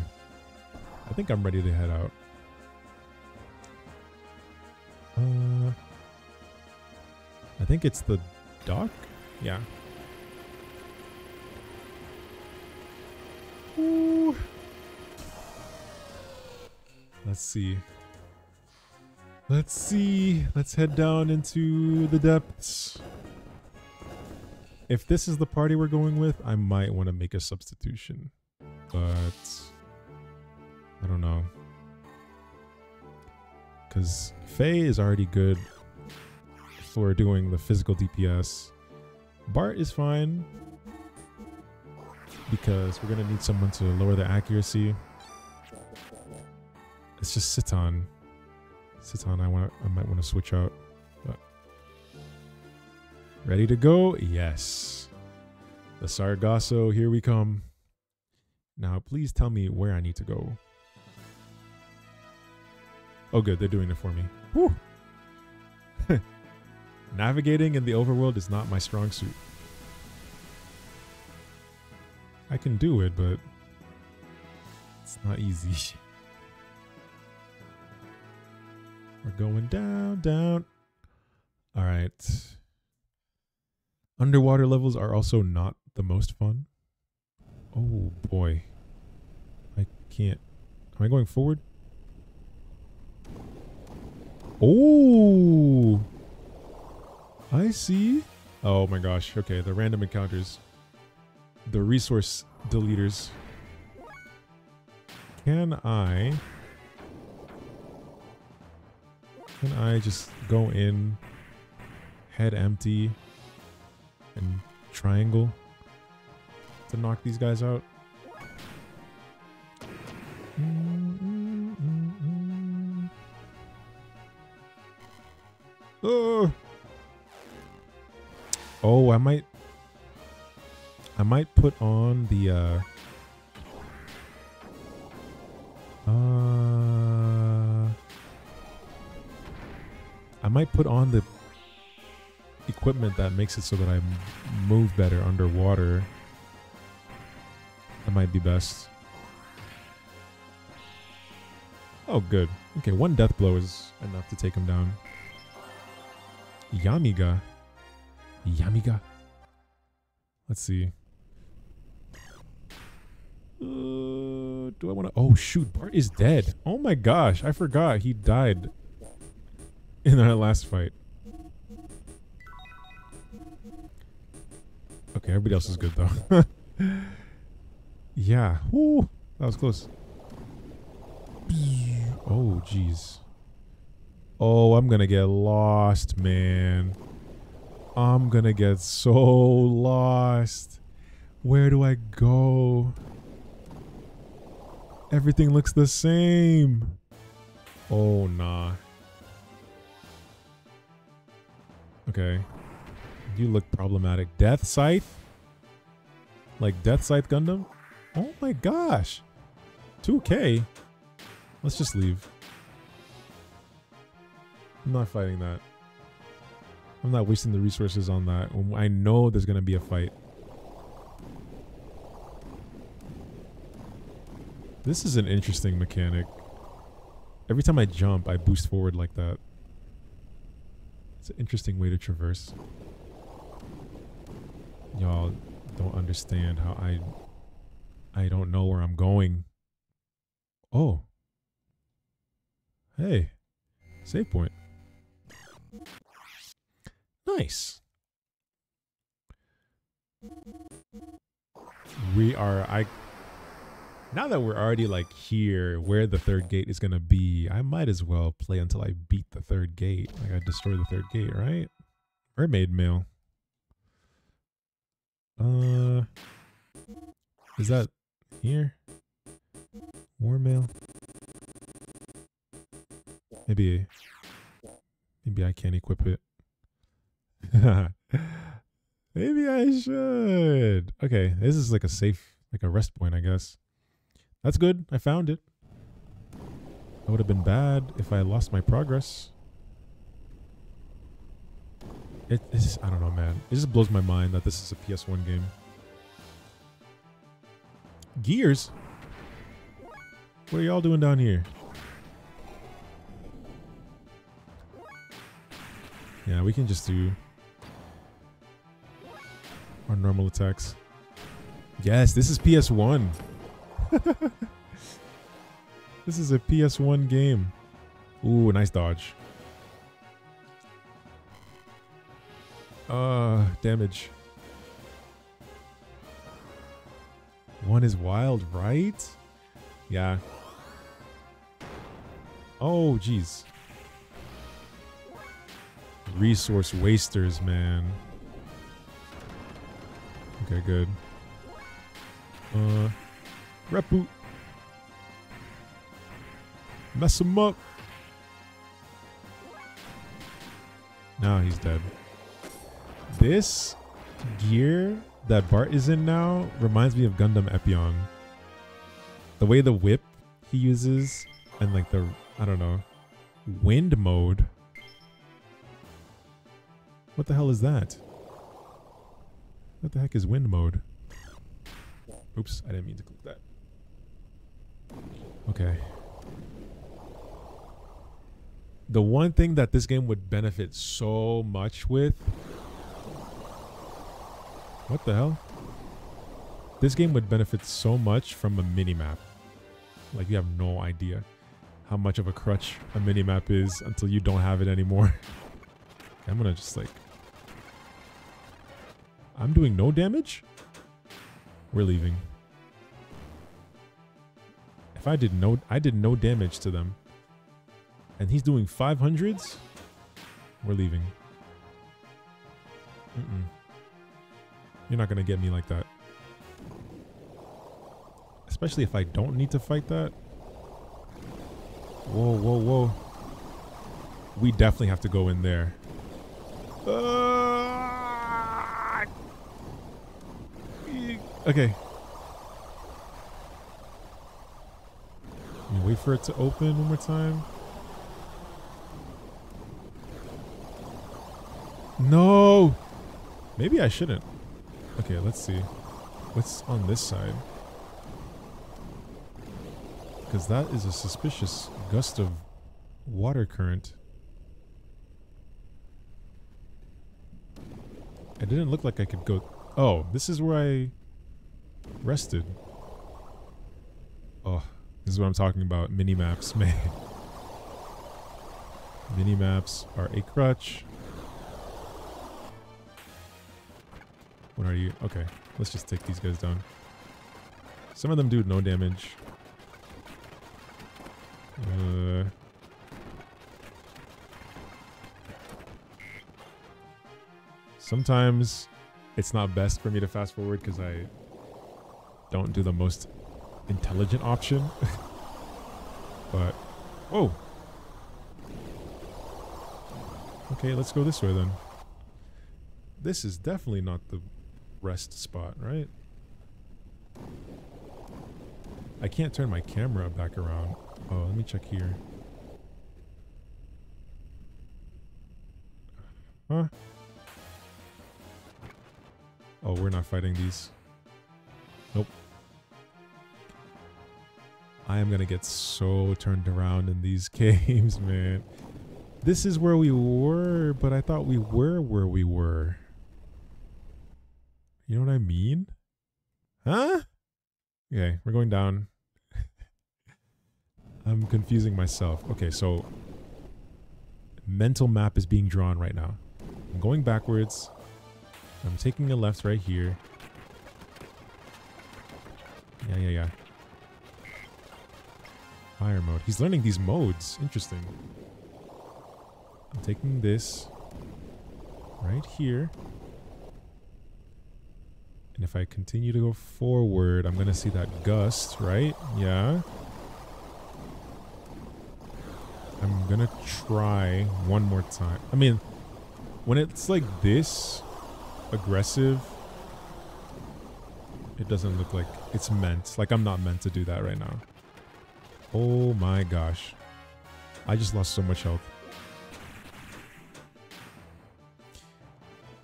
I think I'm ready to head out. Uh, I think it's the dock? Yeah. Ooh. Let's see. Let's see. Let's head down into the depths. If this is the party we're going with, I might want to make a substitution. But I don't know. Because Fei is already good for doing the physical DPS. Bart is fine because we're going to need someone to lower the accuracy. It's just Citan. Citan, I want I might want to switch out. But ready to go? Yes. The Sargasso, here we come. Now, please tell me where I need to go. Oh, good. They're doing it for me. Whew. Navigating in the overworld is not my strong suit. I can do it, but it's not easy. We're going down, down. All right. Underwater levels are also not the most fun. Oh boy. I can't. Am I going forward? Oh. I see. Oh my gosh. Okay, the random encounters. The resource deleters. Can I Can I just go in head empty and triangle to knock these guys out? Hmm. Oh. Oh, I might I might put on the uh uh I might put on the equipment that makes it so that I move better underwater. That might be best. Oh, good. Okay, one death blow is enough to take him down. Yamiga. Yamiga. Let's see. Uh, do I want to? Oh shoot, Bart is dead. Oh my gosh, I forgot he died in our last fight. Okay, everybody else is good though. yeah. Woo, that was close. Oh jeez. Oh, I'm gonna get lost, man. I'm gonna get so lost. Where do I go? Everything looks the same. Oh, nah. Okay. You look problematic. Death Scythe? Like Death Scythe Gundam? Oh my gosh. 2k? Let's just leave. I'm not fighting that. I'm not wasting the resources on that. I know there's going to be a fight. This is an interesting mechanic. Every time I jump, I boost forward like that. It's an interesting way to traverse. Y'all don't understand how I I don't know where I'm going. Oh. Hey. Save point. Nice. We are I now that we're already like here where the third gate is gonna be, I might as well play until I beat the third gate. Like I destroy the third gate, right? Mermaid mail. Uh is that here? War mail? Maybe maybe I can't equip it. maybe I should. Okay, this is like a safe like a rest point, I guess. That's good. I found it. That would have been bad if I lost my progress. It is I don't know, man. It just blows my mind that this is a PS1 game. Gears? What are y'all doing down here? Yeah, we can just do our normal attacks. Yes, this is PS1. this is a PS1 game. Ooh, nice dodge. Uh, damage. One is wild, right? Yeah. Oh, jeez. Resource wasters, man. Okay, good. Uh, Repu. Mess him up. Now he's dead. This gear that Bart is in now reminds me of Gundam Epyon. The way the whip he uses and like the, I don't know, wind mode. What the hell is that? What the heck is wind mode? Oops, I didn't mean to click that. Okay. The one thing that this game would benefit so much with. What the hell? This game would benefit so much from a mini map. Like you have no idea how much of a crutch a mini map is until you don't have it anymore. okay, I'm gonna just like. I'm doing no damage? We're leaving. If I did no, I did no damage to them. And he's doing 500s? We're leaving. Mm -mm. You're not going to get me like that. Especially if I don't need to fight that. Whoa, whoa, whoa. We definitely have to go in there. Uh, okay. Wait for it to open one more time. No! Maybe I shouldn't. Okay, let's see. What's on this side? Because that is a suspicious gust of water current. It didn't look like I could go... Oh, this is where I rested. Oh, this is what I'm talking about. Mini maps, man. Mini maps are a crutch. What are you? Okay, let's just take these guys down. Some of them do no damage. Uh, sometimes it's not best for me to fast forward because I don't do the most intelligent option. but oh. Okay, let's go this way then. This is definitely not the rest spot, right? I can't turn my camera back around. Oh, let me check here. Huh? Oh, we're not fighting these. I am gonna get so turned around in these games, man. This is where we were, but I thought we were where we were. You know what I mean? Huh? Okay, we're going down. I'm confusing myself. Okay, so mental map is being drawn right now. I'm going backwards. I'm taking a left right here. Yeah, yeah, yeah. Fire mode. He's learning these modes. Interesting. I'm taking this right here. And if I continue to go forward, I'm going to see that gust, right? Yeah. I'm going to try one more time. I mean, when it's like this aggressive, it doesn't look like it's meant. Like I'm not meant to do that right now. Oh my gosh. I just lost so much health.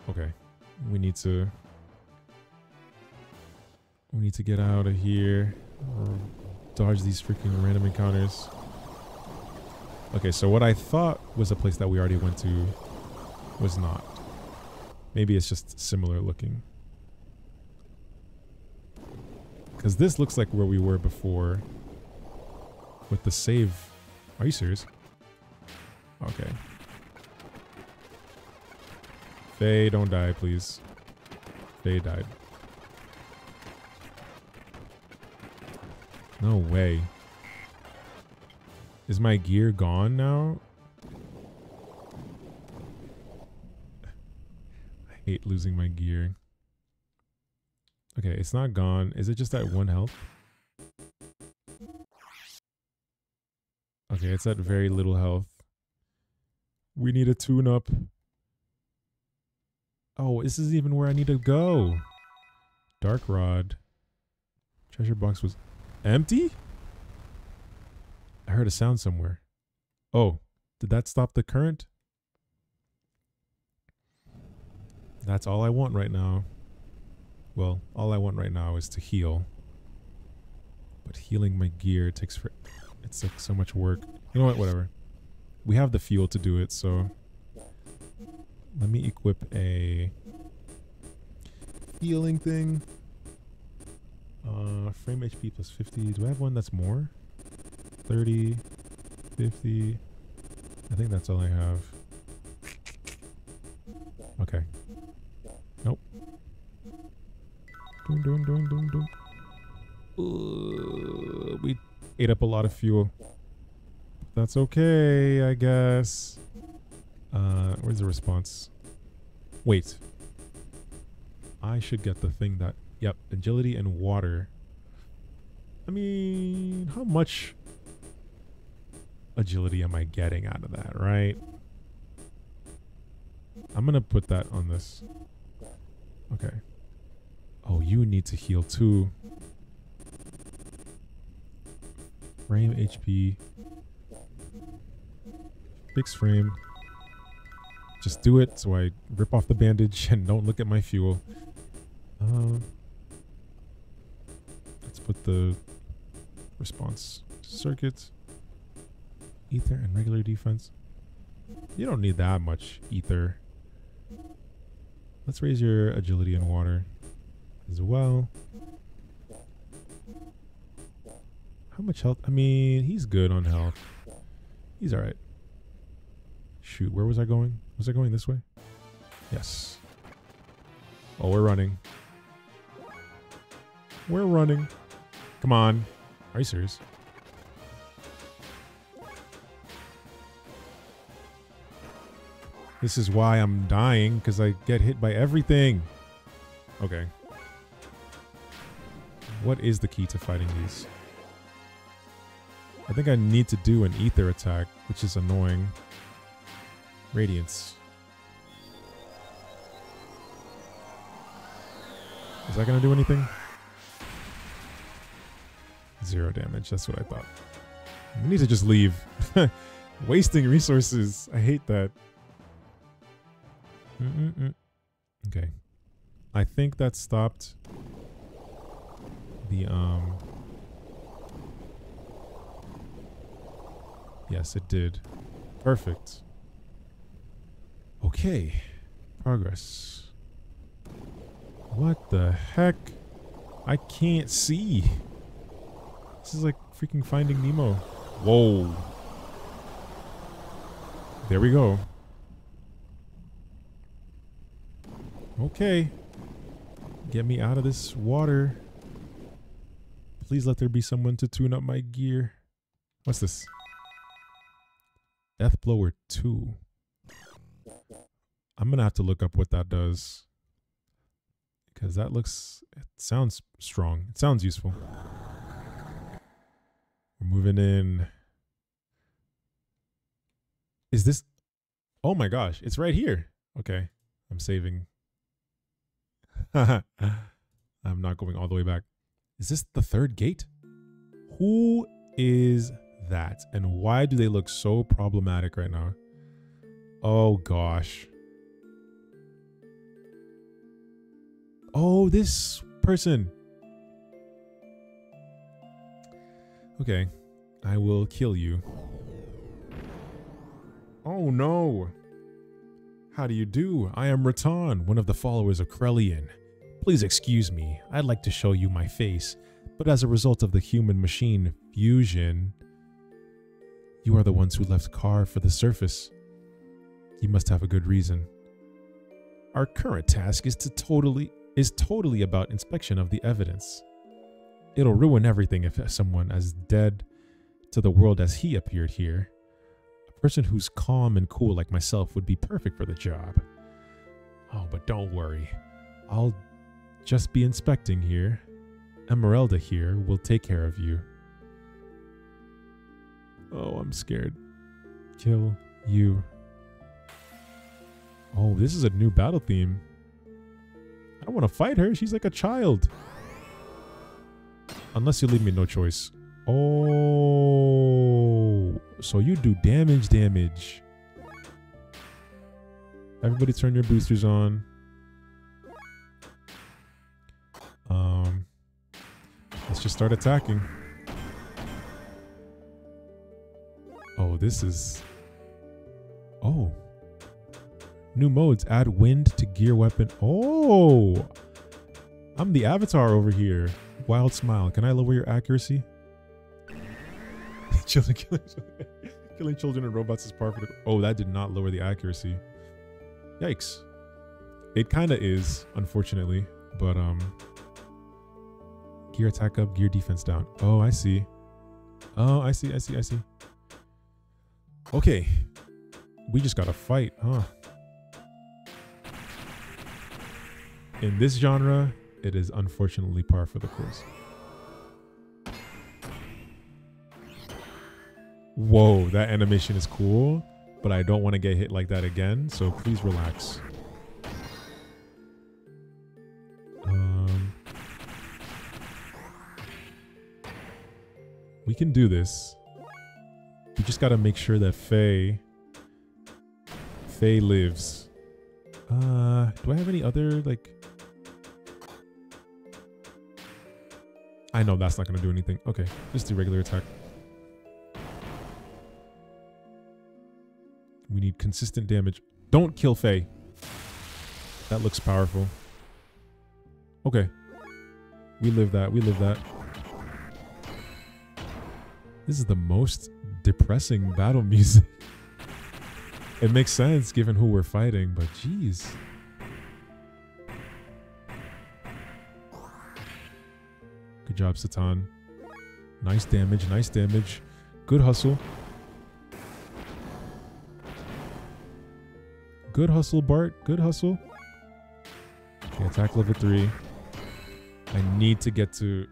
Okay. We need to we need to get out of here. Or dodge these freaking random encounters. Okay, so what I thought was a place that we already went to was not. Maybe it's just similar looking. Because this looks like where we were before with the save. Are you serious? Okay. Fei, don't die, please. Fei died. No way. Is my gear gone now? I hate losing my gear. Okay, it's not gone. Is it just at one health? Okay, it's at very little health. We need a tune up. Oh, this is even where I need to go. Dark Rod. Treasure box was empty? I heard a sound somewhere. Oh, did that stop the current? That's all I want right now. Well, all I want right now is to heal. But healing my gear takes for it's like so much work. You know what? Whatever. We have the fuel to do it, so let me equip a healing thing. Uh, frame HP plus 50. Do I have one that's more? 30, 50. I think that's all I have. Okay. Nope. Doom, doom, doom, doom, doom. Uh, we ate up a lot of fuel. That's okay, I guess. Uh, where's the response? Wait. I should get the thing that... Yep, agility and water. I mean, how much agility am I getting out of that, right? I'm going to put that on this. Okay. Oh, you need to heal too. Frame HP. Fix frame. Just do it so I rip off the bandage and don't look at my fuel. Uh, let's put the response circuit. Ether and regular defense. You don't need that much ether. Let's raise your agility and water as well. How much health? I mean, he's good on health. He's alright. Shoot, where was I going? Was I going this way? Yes. Oh, we're running. We're running. Come on. Are you serious? This is why I'm dying, because I get hit by everything. Okay. What is the key to fighting these? I think I need to do an ether attack, which is annoying. Radiance. Is that going to do anything? Zero damage. That's what I thought. We need to just leave. Wasting resources. I hate that. Mm-mm-mm. Okay. I think that stopped the um Yes, it did. Perfect. Okay. Progress. What the heck? I can't see. This is like freaking finding Nemo. Whoa. There we go. Okay. Get me out of this water. Please let there be someone to tune up my gear. What's this? Death Blower 2. I'm to have to look up what that does. Because that looks, it sounds strong. It sounds useful. We're moving in. Is this, oh my gosh, it's right here. Okay, I'm saving. I'm not going all the way back. Is this the third gate? Who is that? And why do they look so problematic right now? Oh gosh. Oh, this person. Okay. I will kill you. Oh no. How do you do? I am Rattan, one of the followers of Krelian. Please excuse me. I'd like to show you my face, but as a result of the human machine fusion, you are the ones who left Car for the surface. You must have a good reason. Our current task is to totally is totally about inspection of the evidence. It'll ruin everything if someone as dead to the world as he appeared here. A person who's calm and cool like myself would be perfect for the job. Oh, but don't worry. I'll just be inspecting here. Emeralda here will take care of you. Oh, I'm scared. Kill you. Oh, this is a new battle theme. I don't want to fight her. She's like a child. Unless you leave me no choice. Oh, so you do damage damage. Everybody turn your boosters on. Um, let's just start attacking. Oh, this is... Oh. New modes. Add wind to gear weapon. Oh! I'm the avatar over here. Wild smile. Can I lower your accuracy? children, killing, killing children and robots is par for the... Oh, that did not lower the accuracy. Yikes. It kind of is, unfortunately. But, um... Gear attack up, gear defense down. Oh, I see. Oh, I see, I see, I see. Okay. We just gotta fight, huh? In this genre, it is unfortunately par for the course. Whoa, that animation is cool, but I don't want to get hit like that again, so please relax. Um, we can do this. We just gotta make sure that Fei Fei lives. Uh do I have any other like I know that's not gonna do anything. Okay, just do regular attack. We need consistent damage. Don't kill Fei. That looks powerful. Okay. We live that. We live that. This is the most depressing battle music. it makes sense given who we're fighting, but jeez. Good job, Citan. Nice damage, nice damage. Good hustle. Good hustle, Bart. Good hustle. Okay, attack level 3. I need to get to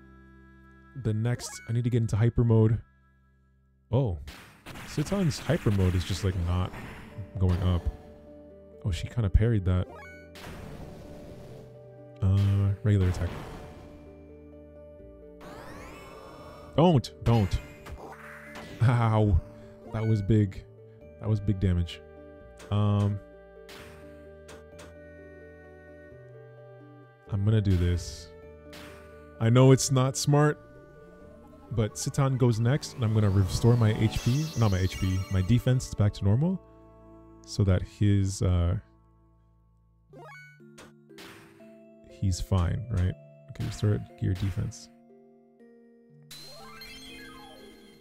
the next. I need to get into hyper mode. Oh, Citan's hyper mode is just like not going up. Oh, she kind of parried that. Uh, regular attack. Don't, don't. Ow. That was big. That was big damage. Um, I'm gonna do this. I know it's not smart, but Citan goes next, and I'm gonna restore my HP. Not my HP. My defense back to normal, so that his uh, he's fine, right? Okay, restore it, gear defense.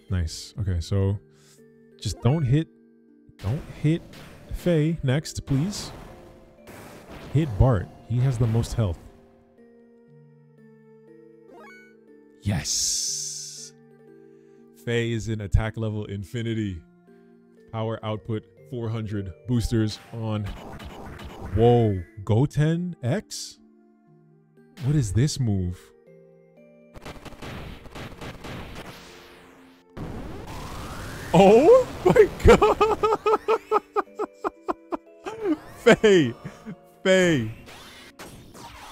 Nice. Okay, so just don't hit, don't hit Fei next, please. Hit Bart. He has the most health. Yes. Fei is in attack level infinity. Power output 400 boosters on. Whoa, Goten X? What is this move? Oh my god! Fei! Fei!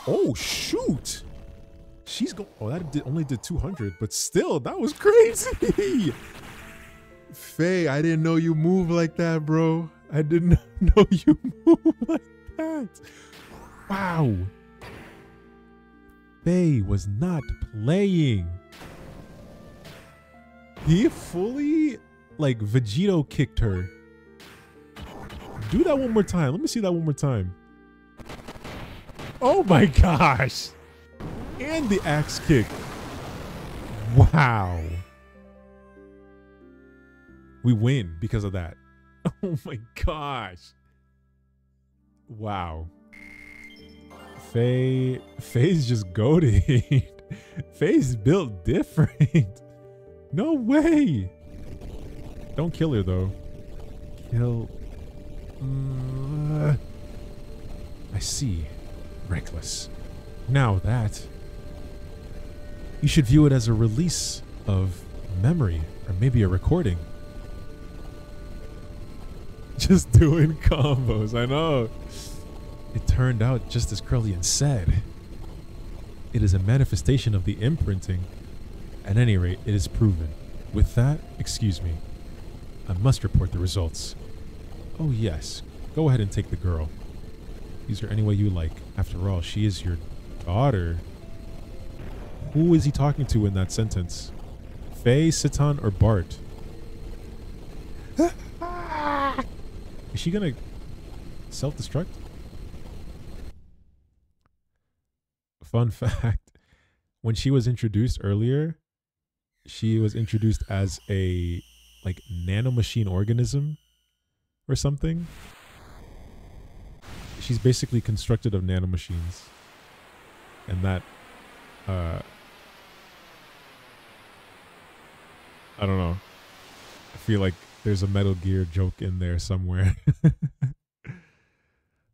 Oh shoot! She's going. Oh, that did, only did 200, but still, that was crazy. Fei, I didn't know you move like that, bro. I didn't know you move like that. Wow. Fei was not playing. He fully, like, Vegito kicked her. Do that one more time. Let me see that one more time. Oh my gosh and the axe kick. Wow. We win because of that. Oh my gosh. Wow. Fei Fei's just goaded. Fei's built different. No way. Don't kill her though. Kill. Uh, I see. Reckless. Now that you should view it as a release of memory or maybe a recording. Just doing combos, I know. It turned out just as Krelian said. It is a manifestation of the imprinting. At any rate, it is proven. With that, excuse me. I must report the results. Oh yes, go ahead and take the girl. Use her any way you like. After all, she is your daughter. Who is he talking to in that sentence? Fei, Citan, or Bart? is she gonna self-destruct? Fun fact. When she was introduced earlier, she was introduced as a like nanomachine organism or something. She's basically constructed of nanomachines. And that uh I don't know. I feel like there's a Metal Gear joke in there somewhere.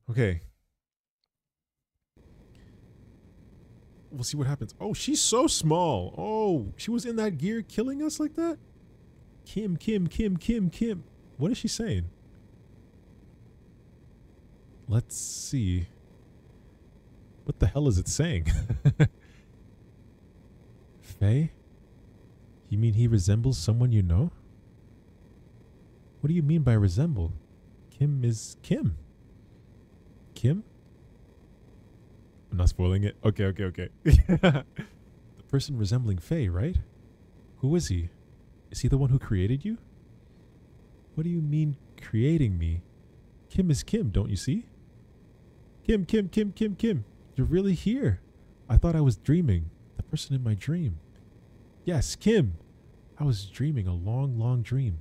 okay. We'll see what happens. Oh, she's so small. Oh, she was in that gear killing us like that? Kim, Kim, Kim, Kim, Kim. What is she saying? Let's see. What the hell is it saying? Fei? You mean he resembles someone you know? What do you mean by resemble? Kim is Kim. Kim? I'm not spoiling it. Okay, okay, okay. the person resembling Fei, right? Who is he? Is he the one who created you? What do you mean creating me? Kim is Kim, don't you see? Kim, Kim, Kim, Kim, Kim. You're really here. I thought I was dreaming. The person in my dream. Yes, Kim. I was dreaming a long, long dream.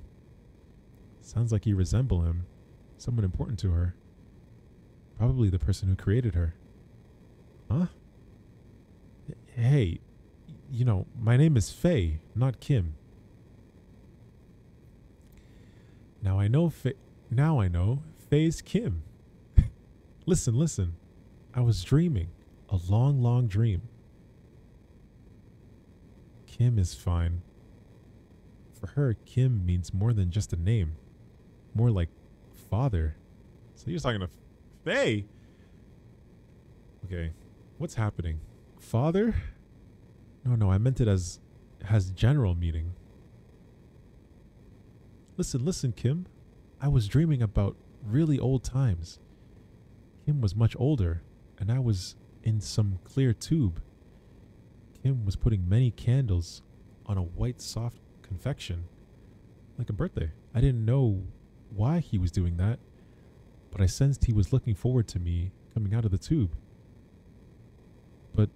Sounds like you resemble him. Someone important to her. Probably the person who created her. Huh? Hey, you know, my name is Fei, not Kim. Now I know Fei. Now I know Fei's Kim. listen, listen. I was dreaming a long, long dream. Kim is fine. For her, Kim means more than just a name. More like father. So you're talking to Fei? Okay. What's happening? Father? No, no, I meant it as has general meaning. Listen, listen, Kim. I was dreaming about really old times. Kim was much older, and I was in some clear tube. Kim was putting many candles on a white soft confection, like a birthday. I didn't know why he was doing that, but I sensed he was looking forward to me coming out of the tube. But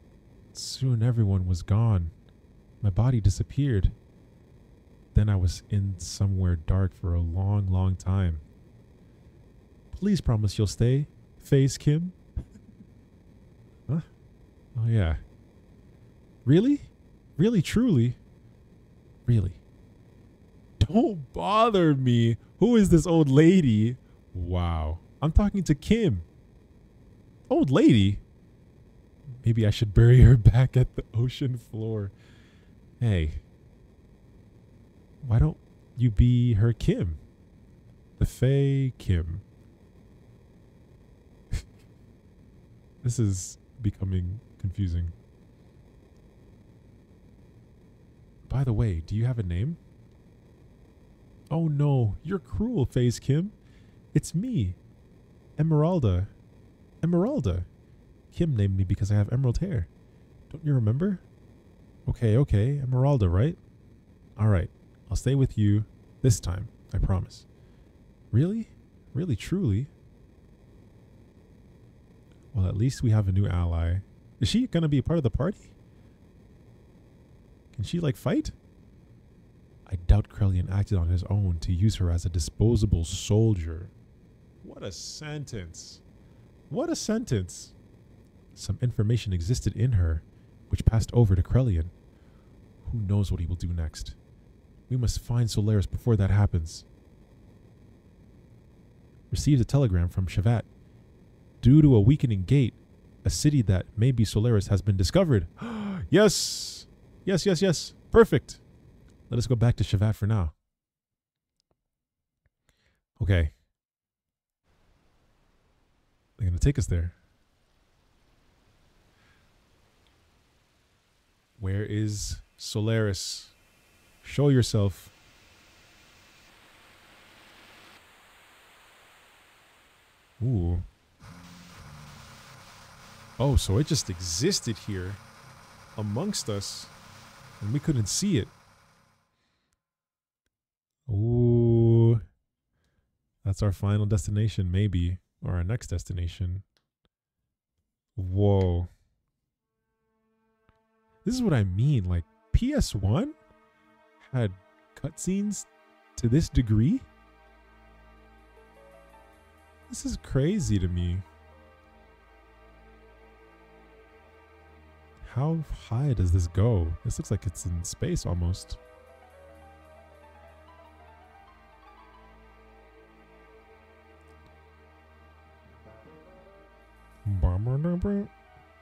soon everyone was gone. My body disappeared. Then I was in somewhere dark for a long, long time. Please promise you'll stay, Phase Kim. huh? Oh, yeah. Really? Really, truly? Really? Don't bother me. Who is this old lady? Wow. I'm talking to Kim. Old lady? Maybe I should bury her back at the ocean floor. Hey, why don't you be her Kim? The Fei Kim. this is becoming confusing. By the way, do you have a name? Oh no, you're cruel, Phase Kim. It's me, Emeralda. Emeralda. Kim named me because I have emerald hair. Don't you remember? Okay, okay, Emeralda, right? All right, I'll stay with you this time, I promise. Really? Really, truly? Well, at least we have a new ally. Is she going to be a part of the party? Can she, like, fight? I doubt Krelian acted on his own to use her as a disposable soldier. What a sentence. What a sentence. Some information existed in her, which passed over to Krelian. Who knows what he will do next? We must find Solaris before that happens. Received a telegram from Shevat. Due to a weakening gate, a city that may be Solaris has been discovered. yes! Yes, yes, yes. Perfect. Let us go back to Shevat for now. Okay. They're going to take us there. Where is Solaris? Show yourself. Ooh. Oh, so it just existed here amongst us and we couldn't see it. Ooh. That's our final destination, maybe, or our next destination. Whoa. This is what I mean. Like, PS1 had cutscenes to this degree? This is crazy to me. How high does this go? This looks like it's in space almost.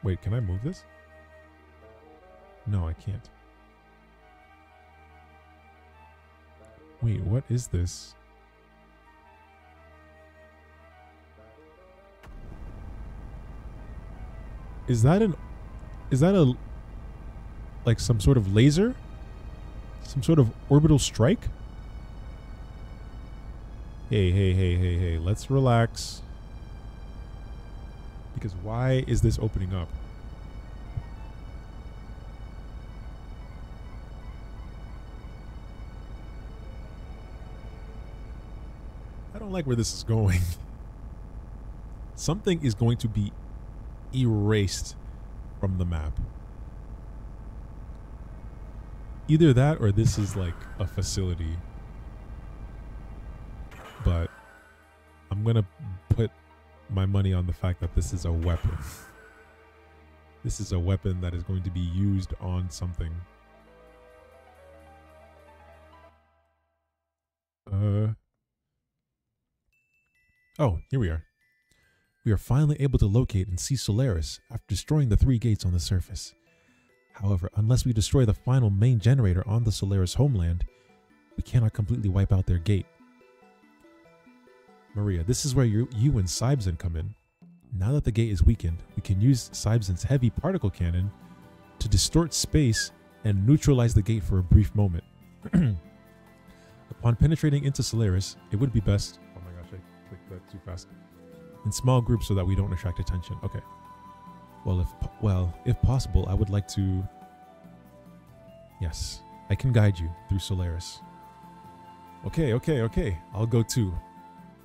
Wait, can I move this? No, I can't. Wait, what is this? Is that an is that a like some sort of laser? Some sort of orbital strike? Hey, hey, hey, hey, hey, let's relax. Because why is this opening up? Like where this is going. Something is going to be erased from the map. Either that or this is like a facility. But I'm going to put my money on the fact that this is a weapon. this is a weapon that is going to be used on something. Oh, here we are. We are finally able to locate and see Solaris after destroying the three gates on the surface. However, unless we destroy the final main generator on the Solaris homeland, we cannot completely wipe out their gate. Maria, this is where you, you and Seibzehn come in. Now that the gate is weakened, we can use Seibzehn's heavy particle cannon to distort space and neutralize the gate for a brief moment. Upon penetrating into Solaris, it would be best. That too fast. In small groups so that we don't attract attention. Okay. Well, if well, if possible, I would like to. Yes, I can guide you through Solaris. Okay, okay, okay. I'll go too.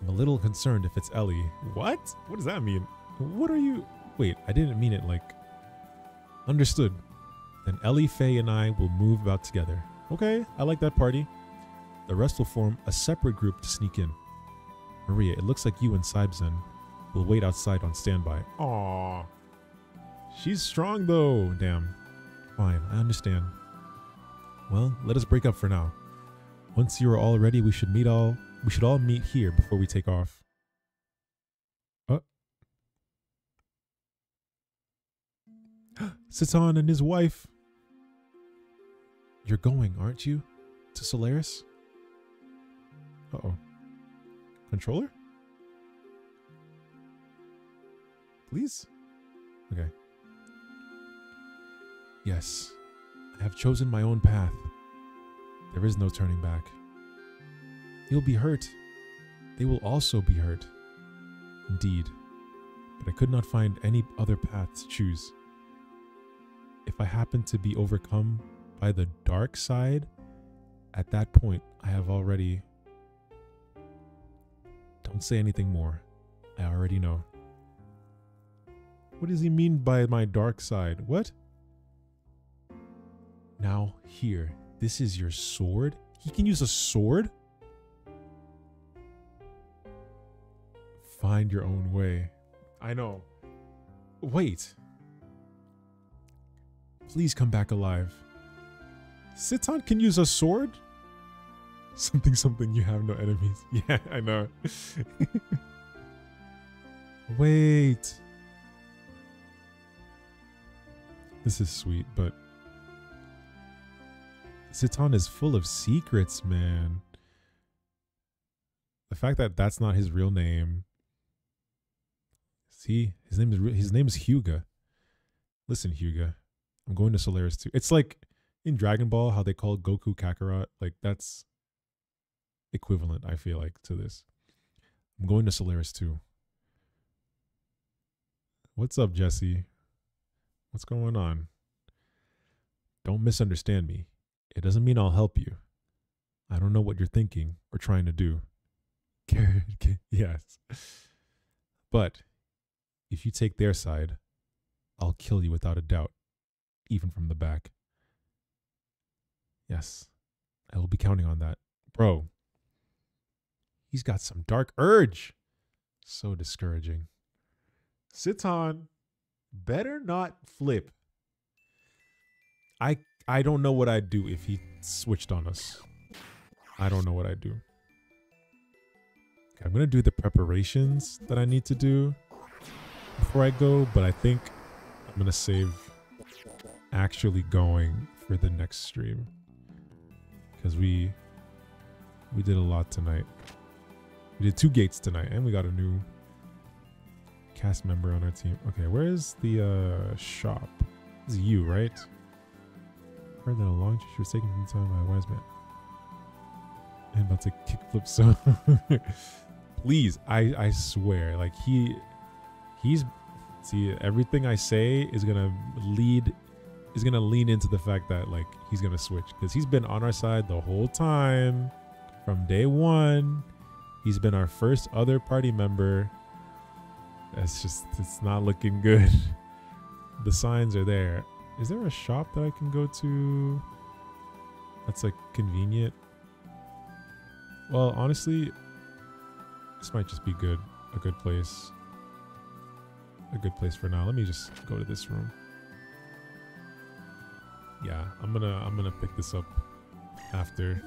I'm a little concerned if it's Elly. What? What does that mean? What are you? Wait, I didn't mean it like. Understood. Then Elly, Fei, and I will move about together. Okay, I like that party. The rest will form a separate group to sneak in. Maria, it looks like you and Seibzehn will wait outside on standby. Aww. She's strong though. Damn. Fine, I understand. Well, let us break up for now. Once you are all ready, we should meet all we should all meet here before we take off. Uh. Citan and his wife. You're going, aren't you? To Solaris? Uh oh. Controller? Please? Okay. Yes, I have chosen my own path. There is no turning back. You'll be hurt. They will also be hurt. Indeed. But I could not find any other path to choose. If I happen to be overcome by the dark side, at that point I have already. Don't say anything more. I already know. What does he mean by my dark side? What? Now, here, this is your sword? He can use a sword? Find your own way. I know. Wait. Please come back alive. Citan can use a sword? Something, something, you have no enemies. Yeah, I know. Wait. This is sweet, but Citan is full of secrets, man. The fact that that's not his real name. See, his name is his name is Hyuga. Listen, Hyuga, I'm going to Solaris too. It's like in Dragon Ball how they call Goku Kakarot. Like that's equivalent. I feel like to this. I'm going to Solaris too. What's up, Jesse? What's going on? Don't misunderstand me. It doesn't mean I'll help you. I don't know what you're thinking or trying to do. yes. But if you take their side, I'll kill you without a doubt, even from the back. Yes, I will be counting on that. Bro, he's got some dark urge. So discouraging. Citan, better not flip. I I don't know what I'd do if he switched on us. I don't know what I'd do. Okay, I'm gonna do the preparations that I need to do before I go, but I think I'm gonna save actually going for the next stream because we we did a lot tonight. We did two gates tonight, and we got a new cast member on our team. Okay, where is the uh, shop? This is you, right? Heard that a long tree was taken from time by a wise man. I'm about to kickflip so please, I I swear, like he he's see everything I say is gonna lead is gonna lean into the fact that like he's gonna switch because he's been on our side the whole time from day one. He's been our first other party member. It's just it's not looking good. the signs are there. Is there a shop that I can go to that's like convenient? Well, honestly, this might just be good. A good place. A good place for now. Let me just go to this room. Yeah, I'm gonna I'm gonna pick this up after.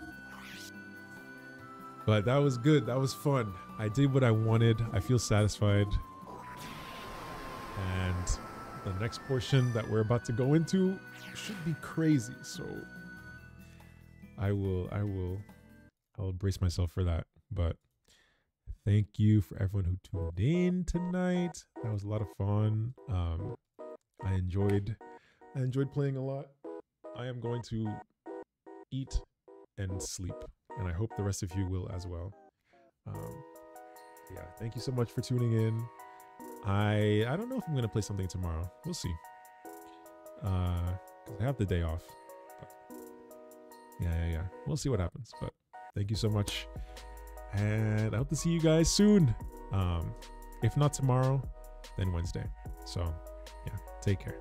But that was good. That was fun. I did what I wanted. I feel satisfied. And the next portion that we're about to go into should be crazy. So I will, I will, I will brace myself for that. But thank you for everyone who tuned in tonight. That was a lot of fun. Um, I enjoyed, I enjoyed playing a lot. I am going to eat and sleep, and I hope the rest of you will as well. Um, yeah, thank you so much for tuning in. I I don't know if I'm gonna play something tomorrow. We'll see. Uh, cause I have the day off. Yeah, yeah, yeah. We'll see what happens. But thank you so much, and I hope to see you guys soon. Um, if not tomorrow, then Wednesday. So yeah, take care.